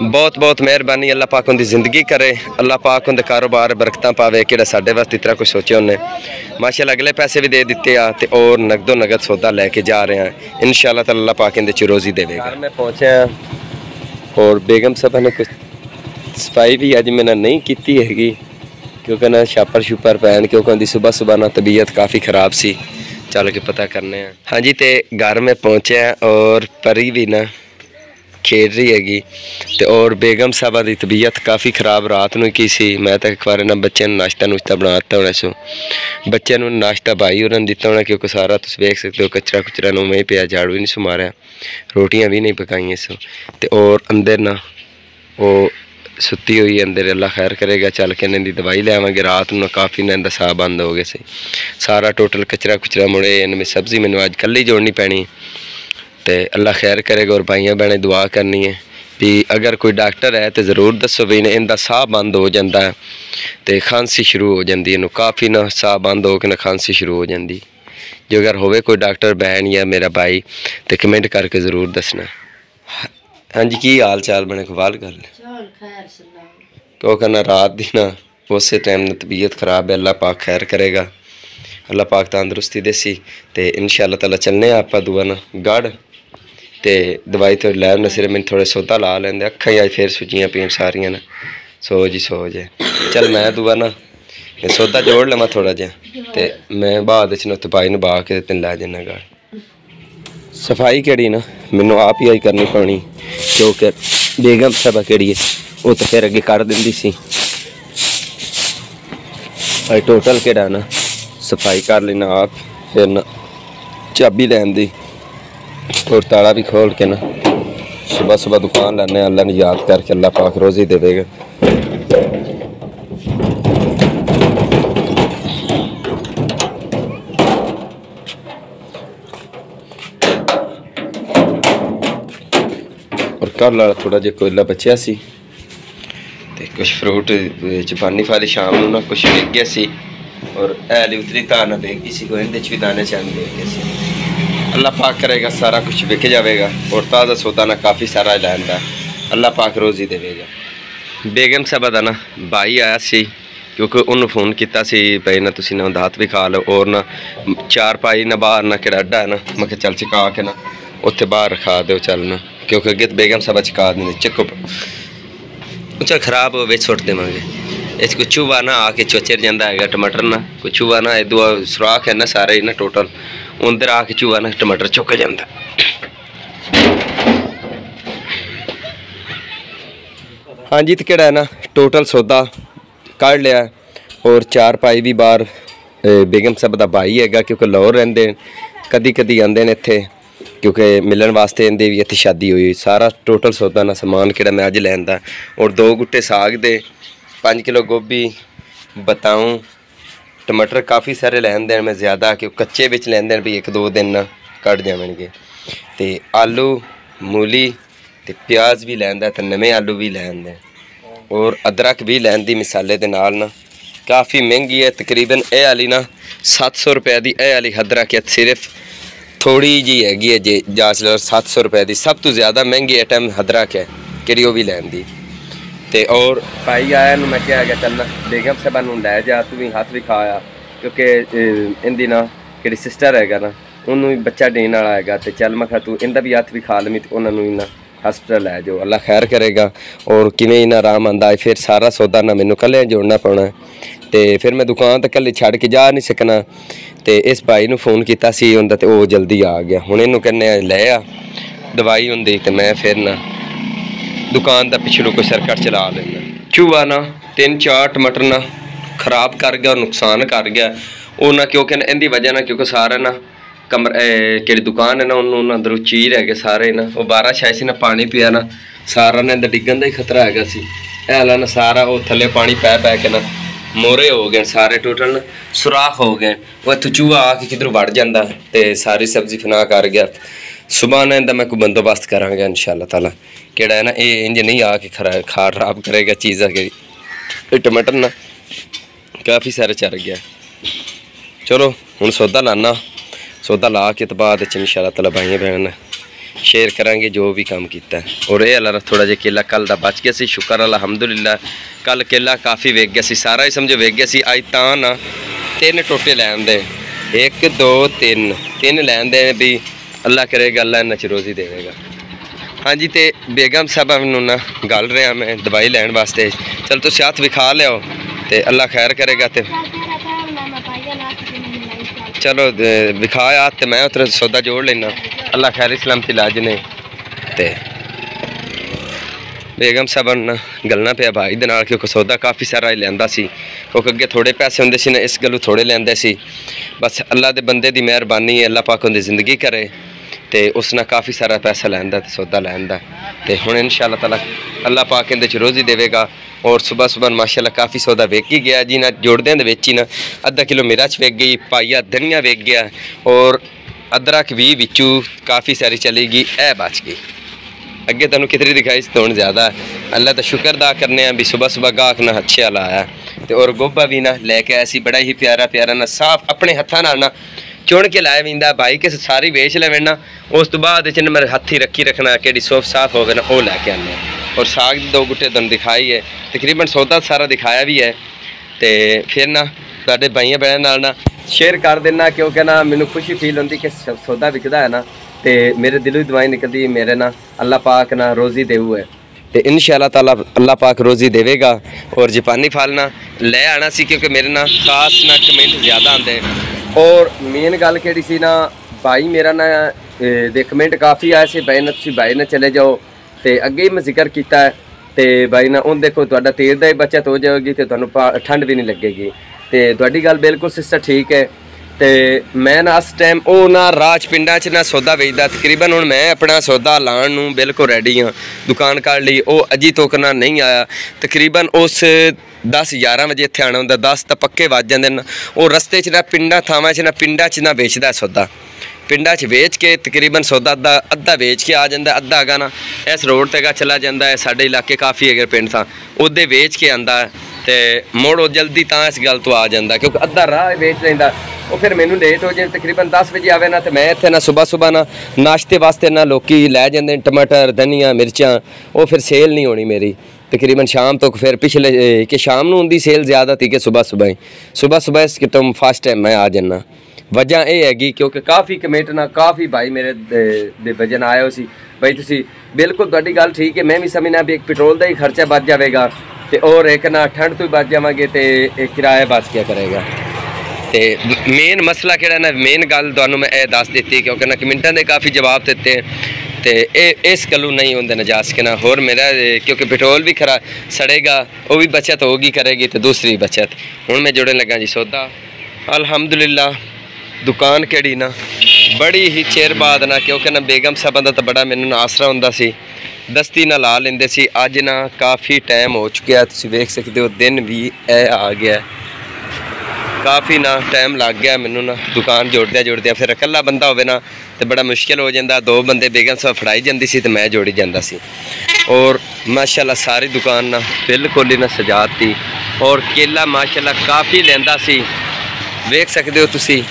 ਬਹੁਤ ਬਹੁਤ ਮਿਹਰਬਾਨੀ ਅੱਲਾ ਪਾਕ ਉਹਦੀ ਜ਼ਿੰਦਗੀ ਕਰੇ ਅੱਲਾ ਪਾਕ ਉਹਦੇ ਕਾਰੋਬਾਰ ਬਰਕਤਾਂ ਪਾਵੇ ਕਿਹੜਾ ਸਾਡੇ ਵਾਸਤੇ ਇਤਨਾ ਕੁਝ ਸੋਚਿਆ ਉਹਨੇ ਮਾਸ਼ਾਅੱਲਾ ਅਗਲੇ ਪੈਸੇ ਵੀ ਦੇ ਦਿੱਤੇ ਆ ਤੇ ਔਰ ਨਗਦੋ ਨਗਦ ਸੌਦਾ ਲੈ ਕੇ ਜਾ ਰਹੇ ਹਾਂ ਇਨਸ਼ਾਅੱਲਾ ਤਾਲਾ ਅੱਲਾ ਪਾਕ ਇਹਦੇ ਚ ਰੋਜ਼ੀ ਦੇਵੇਗਾ ਮੈਂ ਪਹੁੰਚਿਆ ਔਰ ਬੇਗਮ ਸਾਹਿਬਾ ਨੇ ਕੁਝ ਸਫ਼ਾਈ ਵੀ ਅੱਜ ਮੈਨਾਂ ਨਹੀਂ ਕੀਤੀ ਹੈਗੀ ਕਿਉਂਕਿ ਨਾ ਛਾਪਰ ਛੁਪਰ ਪੈਣ ਕਿਉਂਕਿ ਉਹਦੀ ਸਵੇਰ ਸਵੇਰ ਨਾਲ ਤਬੀਅਤ ਕਾਫੀ ਖਰਾਬ ਸੀ ਚੱਲ ਕੇ ਪਤਾ ਕਰਨੇ ਆ ਹਾਂਜੀ ਤੇ ਘਰ ਮੈਂ ਪਹੁੰਚਿਆ ਔਰ ਪਰੀ ਵੀ ਨਾ ਖੇਡ ਰਹੀ ਹੈਗੀ ਤੇ ਔਰ ਬੇਗਮ ਸਾਹਿਬਾ ਦੀ ਤਬੀਅਤ ਕਾਫੀ ਖਰਾਬ ਰਾਤ ਨੂੰ ਕੀ ਸੀ, ਮੈਂ ਤਾਂ ਇੱਕ ਵਾਰ ਇਹਨਾਂ ਬੱਚਿਆਂ ਨੂੰ ਨਾਸ਼ਤਾ ਨੁਸ਼ਤਾ ਬਣਾ ਦਿੱਤਾ ਹੋਣਾ ਸੋ। ਬੱਚਿਆਂ ਨੂੰ ਨਾਸ਼ਤਾ ਭਾਈ ਉਹਨਾਂ ਨੂੰ ਦਿੱਤਾ ਹੋਣਾ ਕਿਉਂਕਿ ਸਾਰਾ ਤੁਸੀਂ ਵੇਖ ਸਕਦੇ ਹੋ ਕਚਰਾ ਕੁਚਰਾ ਨੂੰ ਮੈਂ ਪਿਆ, ਝਾੜੂ ਵੀ ਨਹੀਂ ਸੁਮਾਰਿਆ ਰੋਟੀਆਂ ਵੀ ਨਹੀਂ ਪਕਾਈਆਂ ਸੋ। ਤੇ ਔਰ ਅੰਦਰ ਨਾ ਉਹ ਸੁੱਤੀ ਹੋਈ ਅੰਦਰ ਅੱਲਾ ਖੈਰ ਕਰੇਗਾ, ਚੱਲ ਕੇ ਇਹਨਾਂ ਦੀ ਦਵਾਈ ਲਿਆਵਾਂਗੇ ਰਾਤ ਨੂੰ ਕਾਫੀ ਇਹਨਾਂ ਦਾ ਸਾਹ ਬੰਦ ਹੋ ਗਿਆ ਸੀ। ਸਾਰਾ ਟੋਟਲ ਕਚਰਾ ਕੁਚਰਾ ਮੁੜੇ, ਇਹਨਾਂ ਵਿੱਚ ਸਬਜ਼ੀ ਮੈਨੂੰ ਅੱਜ ਕੱਲੀ ਜੋੜਨੀ ਪੈਣੀ। ਤੇ ਅੱਲਾ ਖੈਰ ਕਰੇਗਾ ਔਰ ਭਾਈਆਂ ਬਹਿਣੇ ਦੁਆ ਕਰਨੀ ਹੈ ਵੀ ਅਗਰ ਕੋਈ ਡਾਕਟਰ ਹੈ ਤੇ ਜ਼ਰੂਰ ਦੱਸੋ ਵੀ ਇਹਨਾਂ ਦਾ ਸਾਹ ਬੰਦ ਹੋ ਜਾਂਦਾ ਹੈ ਤੇ ਖਾਂਸੀ ਸ਼ੁਰੂ ਹੋ ਜਾਂਦੀ ਇਹਨੂੰ ਕਾਫੀ ਨਾ ਸਾਹ ਬੰਦ ਹੋ ਕੇ ਨਾ ਖਾਂਸੀ ਸ਼ੁਰੂ ਹੋ ਜਾਂਦੀ। ਜੇ ਅਗਰ ਹੋਵੇ ਕੋਈ ਡਾਕਟਰ ਬਹਿਣ ਜਾਂ ਮੇਰਾ ਭਾਈ ਤੇ ਕਮੈਂਟ ਕਰਕੇ ਜ਼ਰੂਰ ਦੱਸਣਾ। ਹਾਂਜੀ ਕੀ ਹਾਲ ਚਾਲ ਬਣੇ? ਖਵਾਲ ਗੱਲ। ਚਲ ਖੈਰ ਸਲਾਮ ਰਾਤ ਦੀ ਨਾ ਉਸੇ ਟਾਈਮ ਨਾ ਤਬੀਅਤ ਖਰਾਬ ਹੈ ਅੱਲਾ ਪਾਕ ਖੈਰ ਕਰੇਗਾ। ਅੱਲਾ ਪਾਕ ਤੰਦਰੁਸਤੀ ਦੇਸੀ ਤੇ ਇਨਸ਼ਾ ਅੱਲਾ ਤਾਲਾ ਚੱਲਨੇ ਆਪਾਂ ਦੁਆ ਨਾ ਗੜ ਤੇ ਦਵਾਈ ਤੋਂ ਲੈ ਆਉਣਾ ਸਿਰ ਮੈਨੂੰ ਥੋੜੇ ਸੌਦਾ ਲਾ ਲੈਂਦੇ, ਅੱਖਾਂ ਹੀ ਅੱਜ ਫੇਰ ਸੁਜੀਆਂ ਪੀਣ ਸਾਰੀਆਂ ਨਾ। ਸੋ ਜੀ, ਸੋ ਜੇ। ਚੱਲ ਮੈਂ ਦੁਆ ਨਾ ਇਹ ਸੌਦਾ ਜੋੜ ਲਵਾਂ ਥੋੜਾ ਜਿਹਾ ਤੇ ਮੈਂ ਬਾਅਦ ਵਿੱਚ ਨੂੰ ਤੇ ਨੂੰ ਬਾ ਕੇ ਤੈਨੂੰ ਲੈ ਜਾਣਾ ਗੜ ਸਫ਼ਾਈ ਕਿਹੜੀ ਨਾ? ਮੈਨੂੰ ਆਪ ਹੀ ਆਈ ਕਰਨੀ ਪੈਣੀ ਕਿਉਂਕਿ ਬੇਗਮ ਸਭਾ ਕਿਹੜੀ ਹੈ, ਉਹ ਤਾਂ ਫਿਰ ਅੱਗੇ ਕਰ ਦਿੰਦੀ ਸੀ। ਅਈ ਟੋਟਲ ਕਿਹੜਾ ਨਾ? ਸਫ਼ਾਈ ਕਰ ਲੈਣਾ ਆਪ, ਫਿਰ ਨਾ ਚਾਬੀ ਲੈਣ ਦੀ। ਔਰ ਤਾਲਾ ਵੀ ਖੋਲ ਕੇ ਨਾ। ਸਵੇਰ ਸਵੇਰ ਦੁਕਾਨ ਲਾਣੇ ਅੱਲਾ ਨੇ ਯਾਦ ਕਰਕੇ ਅੱਲਾ ਪਾਕ ਰੋਜ਼ੀ ਦੇਵੇਗਾ। ਔਰ ਕੱਲ੍ਹ ਵਾਲਾ ਥੋੜਾ ਜਿਹਾ ਕੋਇਲਾ ਬਚਿਆ ਸੀ ਤੇ ਕੁਝ ਫਰੂਟ ਜਾਪਾਨੀ ਫਲ ਸ਼ਾਮ ਨੂੰ ਨਾ ਕੁਝ ਵਿਕ ਗਿਆ ਸੀ। ਔਰ ਐਲੀ ਉਤਰੀ ਤਾਂ ਨਾ ਵਿਕ ਸੀ, ਕੋਈ ਇਹਦੇ ਚ ਵੀ ਦਾਣੇ ਚੰਦ ਵਿਕ ਗਏ ਸੀ। ਅੱਲਾਹ ਪਾਕ ਕਰੇਗਾ ਸਾਰਾ ਕੁਝ ਵਿਕ ਜਾਵੇਗਾ ਔਰ ਤਾਜ਼ਾ ਸੌਦਾ ਨਾ ਕਾਫੀ ਸਾਰਾ ਲੈਂਦਾ ਅੱਲਾਹ ਪਾਕ ਰੋਜ਼ੀ ਦੇਵੇਗਾ ਬੇਗਮ ਸਾਹਿਬਾ ਦਾ ਨਾ ਭਾਈ ਆਇਆ ਸੀ ਕਿਉਂਕਿ ਉਹਨੂੰ ਫੋਨ ਕੀਤਾ ਸੀ ਭਾਈ ਨਾ ਤੁਸੀਂ ਨਾ ਉਹਦਾ ਹੱਥ ਵੀ ਖਾ ਲਓ ਔਰ ਨਾ ਚਾਰ ਪਾਈ ਨਾ ਬਾਹਰ ਨਾ ਕਿਹੜਾ ਅੱਡਾ ਹੈ ਨਾ ਮੈਂ ਕਿਹਾ ਚੱਲ ਚਕਾ ਕੇ ਨਾ ਉੱਥੇ ਬਾਹਰ ਰਖਾ ਦਿਓ ਚੱਲ ਨਾ ਕਿਉਂਕਿ ਅੱਗੇ ਤਾਂ ਬੇਗਮ ਸਾਹਿਬਾ ਚਕਾ ਦਿੰਦੇ ਚੱਕੋ ਉੱਚਾ ਖਰਾਬ ਹੋ ਵਿੱਚ ਸੁੱਟ ਦੇਵਾਂਗੇ ਇਸ ਕੋ ਚੂਹਾ ਨਾ ਆ ਕੇ ਚੋਚਰ ਜਾਂਦਾ ਹੈਗਾ ਟਮਾਟਰ ਨਾ ਕੋ ਚੂਹਾ ਨਾ ਇਹ ਦੋ ਸੁਰਾਖ ਹੈ ਨਾ ਸਾਰੇ ਹੀ ਨਾ ਟੋਟਲ ਅੰਦਰ ਆ ਕੇ ਚੂਹਾ ਨਾ ਟਮਾਟਰ ਚੁੱਕ ਜਾਂਦਾ। ਹਾਂਜੀ, ਤੇ ਕਿਹੜਾ ਹੈ ਨਾ? ਟੋਟਲ ਸੌਦਾ ਕੱਢ ਲਿਆ ਔਰ ਚਾਰ ਪਾਈ ਵੀ ਬਾਹਰ ਬੇਗਮ ਸਾਹਿਬ ਦਾ ਭਾਈ ਹੈਗਾ ਕਿਉਂਕਿ ਲਾਹੌਰ ਰਹਿੰਦੇ ਕਦੀ ਕਦੀ ਆਉਂਦੇ ਨੇ ਇੱਥੇ ਕਿਉਂਕਿ ਮਿਲਣ ਵਾਸਤੇ ਇਹਦੇ ਵੀ ਇੱਥੇ ਸ਼ਾਦੀ ਹੋਈ ਸਾਰਾ ਟੋਟਲ ਸੌਦਾ ਨਾ ਸਮਾਨ ਕਿਹੜਾ ਮੈਂ ਅੱਜ ਲੈਣ ਦਾ ਔਰ ਦੋ ਗੁੱਟੇ ਸਾਗ ਦੇ 5 ਕਿਲੋ ਗੋਭੀ ਬਤਾਉਂ ਟਮਾਟਰ ਕਾਫੀ ਸਾਰੇ ਲੈਣ ਦੇਣ ਮੈਂ ਜ਼ਿਆਦਾ ਕਿ ਕੱਚੇ ਵਿੱਚ ਲੈਣ ਦੇਣ ਵੀ ਇੱਕ ਦੋ ਦਿਨ ਨਾ ਕੱਢ ਜਾਵਣਗੇ। ਤੇ ਆਲੂ, ਮੂਲੀ ਤੇ ਪਿਆਜ਼ ਵੀ ਲੈਂਦਾ ਤੇ ਨਵੇਂ ਆਲੂ ਵੀ ਲੈਂਦਾ ਔਰ ਅਦਰਕ ਵੀ ਲੈਣ ਦੀ ਮਸਾਲੇ ਦੇ ਨਾਲ ਨਾ। ਕਾਫੀ ਮਹਿੰਗੀ ਹੈ, ਤਕਰੀਬਨ ਇਹ ਵਾਲੀ ਨਾ 700 ਰੁਪਏ ਦੀ, ਇਹ ਵਾਲੀ ਅਦਰਕ ਹੈ, ਸਿਰਫ ਥੋੜੀ ਜੀ ਹੈਗੀ ਹੈ ਜੇ ਜਾਂਚ ਲਓ 700 ਰੁਪਏ ਦੀ। ਸਭ ਤੋਂ ਜ਼ਿਆਦਾ ਮਹਿੰਗੀ ਆਈਟਮ ਅਦਰਕ ਹੈ, ਕਿਹੜੀ ਉਹ ਵੀ ਲੈਣ ਦੀ ਤੇ ਔਰ ਭਾਈ ਆਇਆ ਨੂੰ ਮੈਂ ਕਿਹਾ ਗਿਆ ਚੱਲ ਨਾ ਬੇਗਮ ਸਾਹਿਬਾ ਨੂੰ ਲੈ ਜਾ ਤੂੰ ਵੀ ਹੱਥ ਵੀ ਖਾਇਆ ਕਿਉਂਕਿ ਅਹ, ਇਹਦੀ ਨਾ ਕਿਹੜੀ ਸਿਸਟਰ ਹੈਗਾ ਨਾ ਉਹਨੂੰ ਵੀ ਬੱਚਾ ਦੇਣ ਵਾਲਾ ਹੈਗਾ ਤੇ ਚੱਲ ਮੈਂ ਕਿਹਾ ਤੂੰ ਇਹਦਾ ਵੀ ਹੱਥ ਵੀ ਖਾ ਲਵੀਂ ਤੇ ਉਹਨਾਂ ਨੂੰ ਵੀ ਨਾ ਹਸਪਤਾਲ ਲੈ ਜਾਓ ਅੱਲਾ ਖੈਰ ਕਰੇਗਾ। ਔਰ ਕਿਵੇਂ ਇਹਨਾਂ ਆਰਾਮ ਆਂਦਾ ਫਿਰ ਸਾਰਾ ਸੌਦਾ ਨਾ ਮੈਨੂੰ ਕੱਲੇ ਜੋੜਨਾ ਪੈਣਾ ਹੈ। ਤੇ ਫਿਰ ਮੈਂ ਦੁਕਾਨ ਤੇ ਕੱਲੇ ਛੱਡ ਕੇ ਜਾ ਨਹੀਂ ਸਕਣਾ। ਤੇ ਇਸ ਭਾਈ ਨੂੰ ਫੋਨ ਕੀਤਾ ਸੀ ਉਹਦਾ ਤੇ ਉਹ ਜਲਦੀ ਆ ਗਿਆ। ਹੁਣ ਇਹਨੂੰ ਕਹਿੰਨੇ ਲੈ ਆ ਦਵਾਈ ਹੁੰਦੀ ਤੇ ਮੈਂ ਫਿਰ ਨਾ ਦੁਕਾਨ ਦਾ ਪਿਛਲੋ ਕੋਈ ਸਰਕਟ ਚਲਾ ਦਿੰਦਾ ਚੂਹਾ ਨਾ, ਤਿੰਨ ਚਾਰ ਟਮਾਟਰ ਨਾ ਖਰਾਬ ਕਰ ਗਿਆ ਨੁਕਸਾਨ ਕਰ ਗਿਆ। ਉਹ ਨਾ ਕਿਉਂਕਿ ਇਹਦੀ ਵਜ੍ਹਾ ਨਾਲ ਕਿਉਂਕਿ ਸਾਰਾ ਨਾ ਕਮਰ, ਇਹ ਕਿਹੜੀ ਦੁਕਾਨ ਹੈ ਨਾ, ਉਹਨੂੰ ਨਾ ਅੰਦਰੋਂ ਚੀਰ ਹੈਗੇ ਸਾਰੇ ਨਾ, ਉਹ ਬਾਰਾ ਛਾਇ ਸੀ ਨਾ, ਪਾਣੀ ਪਿਆ ਨਾ, ਸਾਰਾ ਨੇ ਅੰਦਰ ਡਿੱਗਣ ਦਾ ਹੀ ਖਤਰਾ ਹੈਗਾ ਸੀ। ਇਹ ਹਾਲਾ ਨਾ ਸਾਰਾ ਉਹ ਥੱਲੇ ਪਾਣੀ ਪੈ ਪੈ ਕੇ ਨਾ ਮੋਰੇ ਹੋ ਗਏ, ਸਾਰੇ ਟੋਟਲ ਸੁਰਾਖ ਹੋ ਗਏ। ਉਹ ਇੱਥੋਂ ਚੂਹਾ ਆ ਕੇ ਕਿਧਰੋਂ ਵੜ ਜਾਂਦਾ ਤੇ ਸਾਰੀ ਸਬਜ਼ੀ ਫਨਾ ਕਰ ਗਿਆ। ਸੁਬਾਹ ਨਾ ਇਹਦਾ ਮੈਂ ਕੋਈ ਬੰਦੋਬਸਤ ਕਰਾਂਗਾ ਇਨਸ਼ਾਅੱਲਾ ਤਾਲਾ। ਕਿਹੜਾ ਹੈ ਨਾ, ਇਹ ਇੰਜ ਨਹੀਂ ਆ ਕੇ ਖਰਾ ਖਰਾਬ ਕਰੇਗਾ ਚੀਜ਼ਾਂ ਕਿ ਇਹ ਟਮਾਟਰ ਨਾ ਕਾਫੀ ਸਾਰੇ ਚਰ ਗਿਆ। ਚਲੋ, ਹੁਣ ਸੌਦਾ ਲਾਣਾ ਸੌਦਾ ਲਾ ਕੇ ਤੋਂ ਬਾਅਦ 'ਚ ਇਨਸ਼ਾਅੱਲਾ ਤਾਲਾ ਭਾਈਆਂ ਭੈਣਾਂ ਸ਼ੇਅਰ ਕਰਾਂਗੇ ਜੋ ਵੀ ਕੰਮ ਕੀਤਾ। ਔਰ ਇਹ ਅੱਲਾ ਥੋੜਾ ਜਿਹਾ ਕੇਲਾ ਕੱਲ ਦਾ ਬਚ ਗਿਆ ਸੀ। ਸ਼ੁਕਰ ਅਲਹਮਦੁਲਿਲਾ। ਕੱਲ ਕੇਲਾ ਕਾਫੀ ਵੇਗ ਗਿਆ ਸੀ। ਸਾਰਾ ਹੀ ਸਮਝੋ ਵੇਗ ਗਿਆ ਸੀ। ਅੱਜ ਤਾਂ ਨਾ ਤਿੰਨ ਟੋਟੇ ਲੈ ਆਂਦੇ ਇੱਕ, ਦੋ, ਤਿੰਨ। ਤਿੰਨ ਲੈਂਦੇ ਵੀ ਅੱਲਾ ਕਰੇਗਾ ਅੱਲਾ ਇਹਨਾਂ ਚ ਰੋਜ਼ੀ ਦੇਵੇਗਾ। ਹਾਂਜੀ ਤੇ ਬੇਗਮ ਸਾਹਿਬਾ ਨੂੰ ਨਾ ਗੱਲ ਰਿਹਾ ਮੈਂ ਦਵਾਈ ਲੈਣ ਵਾਸਤੇ। ਚਲ ਤੁਸੀਂ ਹੱਥ ਵਿਖਾ ਲਿਓ ਤੇ ਅੱਲਾ ਖੈਰ ਕਰੇਗਾ ਤੇ ਚਲੋ ਅਹ, ਵਿਖਾਇਆ ਤੇ ਮੈਂ ਉਤਰ ਸੌਦਾ ਜੋੜ ਲੈਣਾ ਅੱਲਾ ਖੈਰ ਇਸਲਾਮ ਤੇ ਇਲਾਜ ਨੇ। ਤੇ ਬੇਗਮ ਸਾਹਿਬਾ ਨੂੰ ਨਾ ਗੱਲਾਂ ਪਿਆ ਭਾਈ ਦੇ ਨਾਲ ਕਿਉਂਕਿ ਸੌਦਾ ਕਾਫੀ ਸਾਰਾ ਹੀ ਲੈਂਦਾ ਸੀ। ਕਿਉਂਕਿ ਅੱਗੇ ਥੋੜੇ ਪੈਸੇ ਹੁੰਦੇ ਸੀ ਨਾ ਇਸ ਗੱਲੋਂ ਥੋੜੇ ਲੈਂਦੇ ਸੀ। ਬਸ ਅੱਲਾ ਦੇ ਬੰਦੇ ਦੀ ਮਿਹਰਬਾਨੀ ਹੈ ਅੱਲਾ ਪਾਕ ਉਹਦੀ ਜ਼ਿੰਦਗੀ ਕਰੇ। ਤੇ ਉਸ ਨਾਲ ਕਾਫੀ ਸਾਰਾ ਪੈਸਾ ਲੈਂਦਾ ਤੇ ਸੌਦਾ ਲੈਂਦਾ ਤੇ ਹੁਣ ਇਨਸ਼ਾਅੱਲਾ ਤਾਲਾ ਅੱਲਾ ਪਾਕ ਇਹਦੇ ਚ ਰੋਜ਼ੀ ਦੇਵੇਗਾ ਔਰ ਸਵੇਰ ਸਵੇਰ ਮਾਸ਼ਾਅੱਲਾ ਕਾਫੀ ਸੌਦਾ ਵੇਚ ਹੀ ਗਿਆ ਜੀ ਨਾ ਜੋੜਦਿਆਂ ਦੇ ਵਿੱਚ ਹੀ ਨਾ ਅੱਧਾ ਕਿਲੋ ਮਿਰਚ ਵੇਚ ਗਈ ਪਾਈਆ ਧਨੀਆ ਵੇਚ ਗਿਆ ਔਰ ਅਦਰਕ ਵੀ ਵਿੱਚੋਂ ਕਾਫੀ ਸਾਰੀ ਚਲੀ ਗਈ ਇਹ ਬਚ ਗਈ ਅੱਗੇ ਤੁਹਾਨੂੰ ਕਿਤਰੀ ਦਿਖਾਈ ਸੀ ਤੋਂ ਜ਼ਿਆਦਾ ਅੱਲਾ ਦਾ ਸ਼ੁਕਰ ਦਾ ਕਰਨੇ ਆ ਵੀ ਸਵੇਰ ਸਵੇਰ ਗਾਹਕ ਨਾ ਅੱਛੇ ਵਾਲਾ ਆਇਆ ਤੇ ਔਰ ਗੋਭਾ ਵੀ ਨਾ ਲੈ ਕੇ ਆਇਆ ਸੀ ਬੜਾ ਹੀ ਪਿਆਰਾ ਪਿਆਰਾ ਨਾ ਸਾਫ਼ ਆਪਣੇ ਹੱਥਾਂ ਨਾਲ ਨਾ ਚੁਣ ਕੇ ਲਾਇਆ ਵਿੰਦਾ ਭਾਈ ਕਿਸ ਸਾਰੀ ਵੇਚ ਲੈ ਨਾ ਉਸ ਤੋਂ ਬਾਅਦ ਚ ਮੇਰੇ ਹੱਥੀ ਰੱਖੀ ਰੱਖਣਾ, ਕਿਹੜੀ ਸੋਫ ਸਾਫ਼ ਹੋਵੇ ਨਾ, ਉਹ ਲੈ ਕੇ ਆਨੇ ਔਰ ਸਾਗ ਦੋ ਗੁੱਟੇ ਤੁਹਾਨੂੰ ਦਿਖਾਈ ਹੈ। ਤਕਰੀਬਨ ਸੌਦਾ ਸਾਰਾ ਦਿਖਾਇਆ ਵੀ ਹੈ। ਤੇ ਫਿਰ ਨਾ ਸਾਡੇ ਭਾਈਆਂ ਭੈਣਾਂ ਨਾਲ ਨਾ ਸ਼ੇਅਰ ਕਰ ਦੇਣਾ ਕਿਉਂਕਿ ਨਾ ਮੈਨੂੰ ਖੁਸ਼ੀ ਫੀਲ ਹੁੰਦੀ ਕਿ ਸ- ਸੌਦਾ ਵਿਕਦਾ ਹੈ ਨਾ। ਤੇ ਮੇਰੇ ਦਿਲੋਂ ਹੀ ਦਵਾਈ ਨਿਕਲਦੀ ਮੇਰੇ ਨਾ ਅੱਲਾਹ ਪਾਕ ਨਾ ਰੋਜ਼ੀ ਦੇਊ ਹੈ। ਤੇ ਇਨਸ਼ਾਅੱਲਾ ਤਾਲਾ ਅੱਲਾਹ ਪਾਕ ਰੋਜ਼ੀ ਦੇਵੇਗਾ। ਔਰ ਜਾਪਾਨੀ ਫਲ ਨਾ ਲੈ ਆਣਾ ਸੀ, ਕਿਉਂਕਿ ਮੇਰੇ ਨਾਲ ਖਾਸ ਨਾ ਕਮੈਂਟ ਜ਼ਿਆਦਾ ਆਉਂਦੇ। ਔਰ ਮੇਨ ਗੱਲ ਕਿਹੜੀ ਸੀ ਨਾ ਭਾਈ ਮੇਰਾ ਨਾ ਅਹ, ਦੇ ਕਮੈਂਟ ਕਾਫੀ ਆਏ ਸੀ ਭਾਈ ਨਾ ਤੁਸੀਂ ਭਾਈ ਨਾਲ ਚਲੇ ਜਾਓ ਤੇ ਅੱਗੇ ਹੀ ਮੈਂ ਜ਼ਿਕਰ ਕੀਤਾ ਹੈ ਤੇ ਭਾਈ ਨਾ ਉਹ ਦੇਖੋ ਤੁਹਾਡਾ ਤੇਲ ਦਾ ਹੀ ਬਚਤ ਹੋ ਜਾਏਗੀ ਤੇ ਤੁਹਾਨੂੰ ਪਾ- ਠੰਡ ਵੀ ਨਹੀਂ ਲੱਗੇਗੀ। ਤੇ ਤੁਹਾਡੀ ਗੱਲ ਬਿਲਕੁਲ ਸਿਸਟਰ ਠੀਕ ਹੈ ਤੇ ਮੈਂ ਨਾ ਇਸ ਟਾਈਮ ਉਹ ਨਾ ਰਾਜ ਪਿੰਡਾਂ 'ਚ ਨਾ ਸੌਦਾ ਵੇਚਦਾ ਤਕਰੀਬਨ ਹੁਣ ਮੈਂ ਆਪਣਾ ਸੌਦਾ ਲਾਉਣ ਨੂੰ ਬਿਲਕੁਲ ਰੈਡੀ ਹਾਂ। ਦੁਕਾਨ ਕਰ ਲਈ ਉਹ ਅਜੀ ਤੋਕ ਨਹੀਂ ਆਇਆ। ਤਕਰੀਬਨ ਉਸ 10 11 ਵਜੇ ਇੱਥੇ ਆਣਾ ਹੁੰਦਾ 10 ਤਾਂ ਪੱਕੇ ਵੱਜ ਜਾਂਦੇ ਨੇ। ਉਹ ਰਸਤੇ 'ਚ ਨਾ ਪਿੰਡਾਂ, ਥਾਵਾਂ 'ਚ ਨਾ ਪਿੰਡਾਂ 'ਚ ਨਾ ਵੇਚਦਾ ਸੌਦਾ। ਪਿੰਡਾਂ 'ਚ ਵੇਚ ਕੇ ਤਕਰੀਬਨ ਸੌਦਾ ਅੱਧਾ ਅੱਧਾ ਵੇਚ ਕੇ ਆ ਜਾਂਦਾ, ਅੱਧਾ ਹੈਗਾ ਨਾ। ਇਸ ਰੋਡ ਤੇ ਗਾ ਚਲਾ ਜਾਂਦਾ ਹੈ, ਸਾਡੇ ਇਲਾਕੇ ਕਾਫੀ ਹੈਗੇ ਪਿੰਡ ਤਾਂ। ਉਹਦੇ ਵੇਚ ਕੇ ਆਂਦਾ ਹੈ ਤੇ ਮੋੜ ਉਹ ਜਲਦੀ ਤਾਂ ਇਸ ਗੱਲ ਤੋਂ ਆ ਜਾਂਦਾ ਕਿਉਂਕਿ ਅੱਧਾ ਰਾਹ ਵੇਚ ਲੈਂਦਾ। ਉਹ ਫਿਰ ਮੈਨੂੰ ਲੇਟ ਹੋ ਜਾਏ ਤਕਰੀਬਨ 10 ਵਜੇ ਆਵੇ ਨਾ ਤੇ ਮੈਂ ਇੱਥੇ ਨਾ ਸਵੇਰ ਸਵੇਰ ਨਾ ਨਾਸ਼ਤੇ ਵਾਸਤੇ ਨਾ ਲੋਕੀ ਲੈ ਜਾਂਦੇ ਟਮਾਟਰ, ਧਨੀਆ, ਮਿਰਚਾਂ, ਉਹ ਫਿਰ ਸੇਲ ਨਹੀਂ ਹੋਣੀ ਮੇਰੀ। ਤਕਰੀਬਨ ਸ਼ਾਮ ਤੱਕ ਫਿਰ ਪਿਛਲੇ ਕਿ ਸ਼ਾਮ ਨੂੰ ਹੁੰਦੀ ਸੇਲ ਜ਼ਿਆਦਾ ਤੀ ਕਿ ਸਵੇਰ ਸਵੇਰ ਸਵੇਰ ਸਵੇਰ ਇਸ ਕਿ ਤੁਮ ਫਸਟ ਟਾਈਮ ਮੈਂ ਆ ਜੰਨਾ। ਵਜ੍ਹਾ ਇਹ ਹੈਗੀ ਕਿਉਂਕਿ ਕਾਫੀ ਕਮੇਟ ਨਾਲ ਕਾਫੀ ਭਾਈ ਮੇਰੇ ਦੇ- ਵਜਨ ਆਏ ਹੋ ਸੀ। ਭਾਈ ਤੁਸੀਂ ਬਿਲਕੁਲ ਤੁਹਾਡੀ ਗੱਲ ਠੀਕ ਹੈ, ਮੈਂ ਵੀ ਸਮਝਣਾ ਵੀ ਇੱਕ ਪੈਟਰੋਲ ਦਾ ਹੀ ਖਰਚਾ ਬਚ ਜਾਵੇਗਾ ਤੇ ਔਰ ਇੱਕ ਨਾ ਠੰਡ ਤੋਂ ਹੀ ਬਚ ਜਾਵਾਂਗੇ ਤੇ ਇਹ ਕਿਰਾਇਆ ਬਚ ਗਿਆ ਕਰੇਗਾ। ਤੇ ਮੇਨ ਮਸਲਾ ਕਿਹੜਾ ਨਾ ਮੇਨ ਗੱਲ ਤੁਹਾਨੂੰ ਮੈਂ ਇਹ ਦੱਸ ਦਿੱਤੀ, ਕਿਉਂਕਿ ਨਾ ਕਮੈਂਟਾਂ ਦੇ ਕਾਫੀ ਜਵਾਬ ਦਿੱਤੇ, ਤੇ ਇਹ, ਇਸ ਗੱਲੋਂ ਨਹੀਂ ਹੁੰਦੇ ਨਜਾਸ ਕੇ ਨਾ ਹੋਰ ਮੇਰਾ, ਕਿਉਂਕਿ ਪੈਟਰੋਲ ਵੀ ਖਰਾ ਸੜੇਗਾ, ਉਹ ਵੀ ਬਚਤ ਹੋਗੀ ਕਰੇਗੀ ਤੇ ਦੂਸਰੀ ਬਚਤ। ਹੁਣ ਮੈਂ ਜੁੜਨ ਲੱਗਾ ਜੀ ਸੌਦਾ। ਅਲਹਮਦੁਲਿਲਾ, ਦੁਕਾਨ ਕਿਹੜੀ ਨਾ? ਬੜੀ ਹੀ ਚਿਰ ਬਾਅਦ ਨਾ, ਕਿਉਂਕਿ ਨਾ ਬੇਗਮ ਸਾਹਿਬਾਂ ਦਾ ਤਾਂ ਬੜਾ ਮੈਨੂੰ ਨਾ ਆਸਰਾ ਹੁੰਦਾ ਸੀ। ਦਸਤੀ ਨਾਲ ਲਾ ਲੈਂਦੇ ਸੀ, ਅੱਜ ਨਾ ਕਾਫੀ ਟਾਈਮ ਹੋ ਚੁੱਕਿਆ, ਤੁਸੀਂ ਵੇਖ ਸਕਦੇ ਹੋ, ਦਿਨ ਵੀ ਇਹ ਆ ਗਿਆ। ਕਾਫੀ ਨਾ ਟਾਈਮ ਲੱਗ ਗਿਆ ਮੈਨੂੰ ਨਾ, ਦੁਕਾਨ ਜੋੜਦਿਆਂ ਜੋੜਦਿਆਂ, ਫਿਰ ਇਕੱਲਾ ਬੰਦਾ ਹੋਵੇ ਨਾ, ਤੇ ਬੜਾ ਮੁਸ਼ਕਿਲ ਹੋ ਜਾਂਦਾ, ਦੋ ਬੰਦੇ ਬੇਗਮ ਸਾਹਿਬ ਫੜਾਈ ਜਾਂਦੀ ਸੀ ਤੇ ਮੈਂ ਜੋੜੀ ਜਾਂਦਾ ਸੀ। ਔਰ ਮਾਸ਼ਾਅੱਲਾ ਸਾਰੀ ਦੁਕਾਨ ਨਾ ਬਿਲਕੁਲ ਹੀ ਨਾ ਸਜਾਤੀ, ਔਰ ਕੇਲਾ ਮਾਸ਼ਾਅੱਲਾ ਕਾਫੀ ਲੈਂਦਾ ਸੀ। ਵੇਖ ਸਕਦੇ ਹੋ ਤੁਸੀਂ,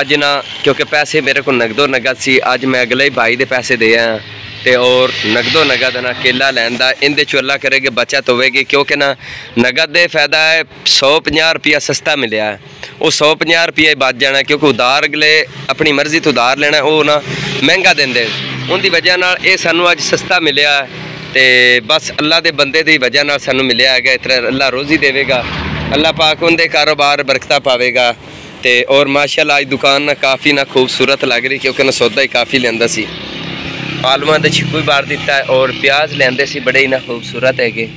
ਅੱਜ ਨਾ, ਕਿਉਂਕਿ ਪੈਸੇ ਮੇਰੇ ਕੋਲ ਨਗਦੋ ਨਗਦ ਸੀ, ਅੱਜ ਮੈਂ ਅਗਲੇ ਹੀ ਭਾਈ ਦੇ ਪੈਸੇ ਦੇ ਆਇਆ। ਤੇ ਔਰ ਨਗਦੋ ਨਗਦ ਨਾ ਕੇਲਾ ਲੈਣ ਦਾ, ਇਹਦੇ ਚ ਅੱਲਾ ਕਰੇਗੇ ਬਚਤ ਹੋਵੇਗੀ, ਕਿਉਂਕਿ ਨਾ ਨਗਦ ਦੇ ਫਾਇਦਾ ਹੈ 150 ਰੁਪਿਆ ਸਸਤਾ ਮਿਲਿਆ ਉਹ 150 ਰੁਪਿਆ ਹੀ ਬਚ ਜਾਣਾ, ਕਿਉਂਕਿ ਉਧਾਰ ਅਗਲੇ ਆਪਣੀ ਮਰਜ਼ੀ ਤੋਂ ਉਧਾਰ ਲੈਣਾ, ਉਹ ਨਾ ਮਹਿੰਗਾ ਦਿੰਦੇ। ਉਹਦੀ ਵਜ੍ਹਾ ਨਾਲ ਇਹ ਸਾਨੂੰ ਅੱਜ ਸਸਤਾ ਮਿਲਿਆ ਹੈ ਤੇ ਬਸ ਅੱਲਾ ਦੇ ਬੰਦੇ ਦੀ ਵਜ੍ਹਾ ਨਾਲ ਸਾਨੂੰ ਮਿਲਿਆ ਹੈਗਾ, ਇਸ ਤਰ੍ਹਾਂ ਅੱਲਾ ਰੋਜ਼ੀ ਦੇਵੇਗਾ। ਅੱਲਾ ਪਾਕ ਉਹਦੇ ਕਾਰੋਬਾਰ ਬਰਕਤਾਂ ਪਾਵੇਗਾ ਤੇ ਔਰ ਮਾਸ਼ਾਅੱਲਾ, ਅੱਜ ਦੁਕਾਨ ਨਾ ਕਾਫੀ ਨਾ ਖੂਬਸੂਰਤ ਲੱਗ ਰਹੀ, ਕਿਉਂਕਿ ਨਾ ਸੌਦਾ ਹੀ ਕਾਫੀ ਲੈਂਦਾ ਸੀ। ਆਲੂਆਂ ਦਾ ਛਿੱਕੂ ਹੀ ਬਾਰ ਦਿੱਤਾ ਔਰ ਪਿਆਜ਼ ਲੈਂਦੇ ਸੀ ਬੜੇ ਹੀ ਨਾ ਖੂਬਸੂਰਤ ਹੈਗੇ।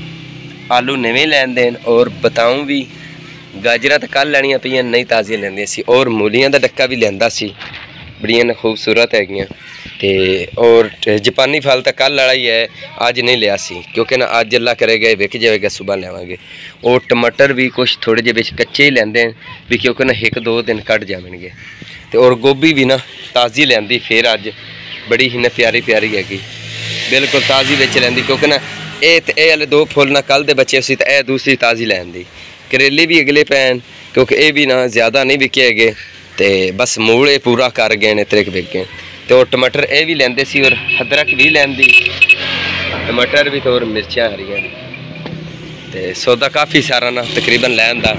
ਆਲੂ ਨਵੇਂ ਲੈਂਦੇ ਨੇ ਔਰ ਬਤਾਉਂ ਵੀ ਗਾਜਰਾਂ ਤਾਂ ਕੱਲ ਲੈਣੀਆਂ ਪਈਆਂ, ਨਹੀਂ ਤਾਜ਼ੀਆਂ ਲੈਂਦੀਆਂ ਸੀ ਔਰ ਮੂਲੀਆਂ ਦਾ ਡੱਕਾ ਵੀ ਲੈਂਦਾ ਸੀ। ਬੜੀਆਂ ਨਾ ਖੂਬਸੂਰਤ ਹੈਗੀਆਂ। ਤੇ ਔਰ ਟ- ਜਾਪਾਨੀ ਫਲ ਤਾਂ ਕੱਲ ਵਾਲਾ ਹੀ ਹੈ, ਅੱਜ ਨਹੀਂ ਲਿਆ ਸੀ। ਕਿਉਂਕਿ ਨਾ ਅੱਜ ਅੱਲਾ ਕਰੇਗਾ, ਇਹ ਵਿਕ ਜਾਵੇਗਾ ਸਵੇਰ ਲਿਆਵਾਂਗੇ। ਔਰ ਟਮਾਟਰ ਵੀ ਕੁਝ ਥੋੜੇ ਜਿਹੇ ਵਿੱਚ ਕੱਚੇ ਹੀ ਲੈਂਦੇ ਨੇ ਵੀ ਕਿਉਂਕਿ ਨਾ ਇੱਕ ਦੋ ਦਿਨ ਕੱਢ ਜਾਵਣਗੇ। ਤੇ ਔਰ ਗੋਭੀ ਵੀ ਨਾ ਤਾਜ਼ੀ ਲੈਂਦੀ, ਫੇਰ ਅੱਜ ਬੜੀ ਹੀ ਨਾ ਪਿਆਰੀ ਪਿਆਰੀ ਹੈਗੀ। ਬਿਲਕੁਲ ਤਾਜ਼ੀ ਵਿੱਚ ਲੈਂਦੀ ਕਿਉਂਕਿ ਨਾ ਇਹ ਤੇ ਇਹ ਵਾਲੇ ਦੋ ਫੁੱਲ ਨਾ ਕੱਲ ਦੇ ਬੱਚੇ ਸੀ ਤਾਂ ਇਹ ਦੂਸਰੀ ਤਾਜ਼ੀ ਲੈਂਦੀ ਕਰੇਲੇ ਵੀ ਅਗਲੇ ਪੈਣ, ਕਿਉਂਕਿ ਇਹ ਵੀ ਨਾ ਜ਼ਿਆਦਾ ਨਹੀਂ ਵਿਕੇ ਹੈਗੇ। ਤੇ ਬਸ ਮੂਲੇ ਪੂਰਾ ਕਰ ਗਏ ਨੇ, ਤ੍ਰਿਕ ਵਿਕ ਗਏ। ਤੇ ਉਹ ਟਮਾਟਰ ਇਹ ਵੀ ਲੈਂਦੇ ਸੀ ਔਰ ਅਦਰਕ ਵੀ ਲੈਂਦੀ। ਟਮਾਟਰ ਵੀ ਤੇ ਔਰ ਮਿਰਚਾਂ ਹਰੀਆਂ ਵੀ। ਤੇ ਸੌਦਾ ਕਾਫੀ ਸਾਰਾ ਨਾ ਤਕਰੀਬਨ ਲੈਣ ਦਾ।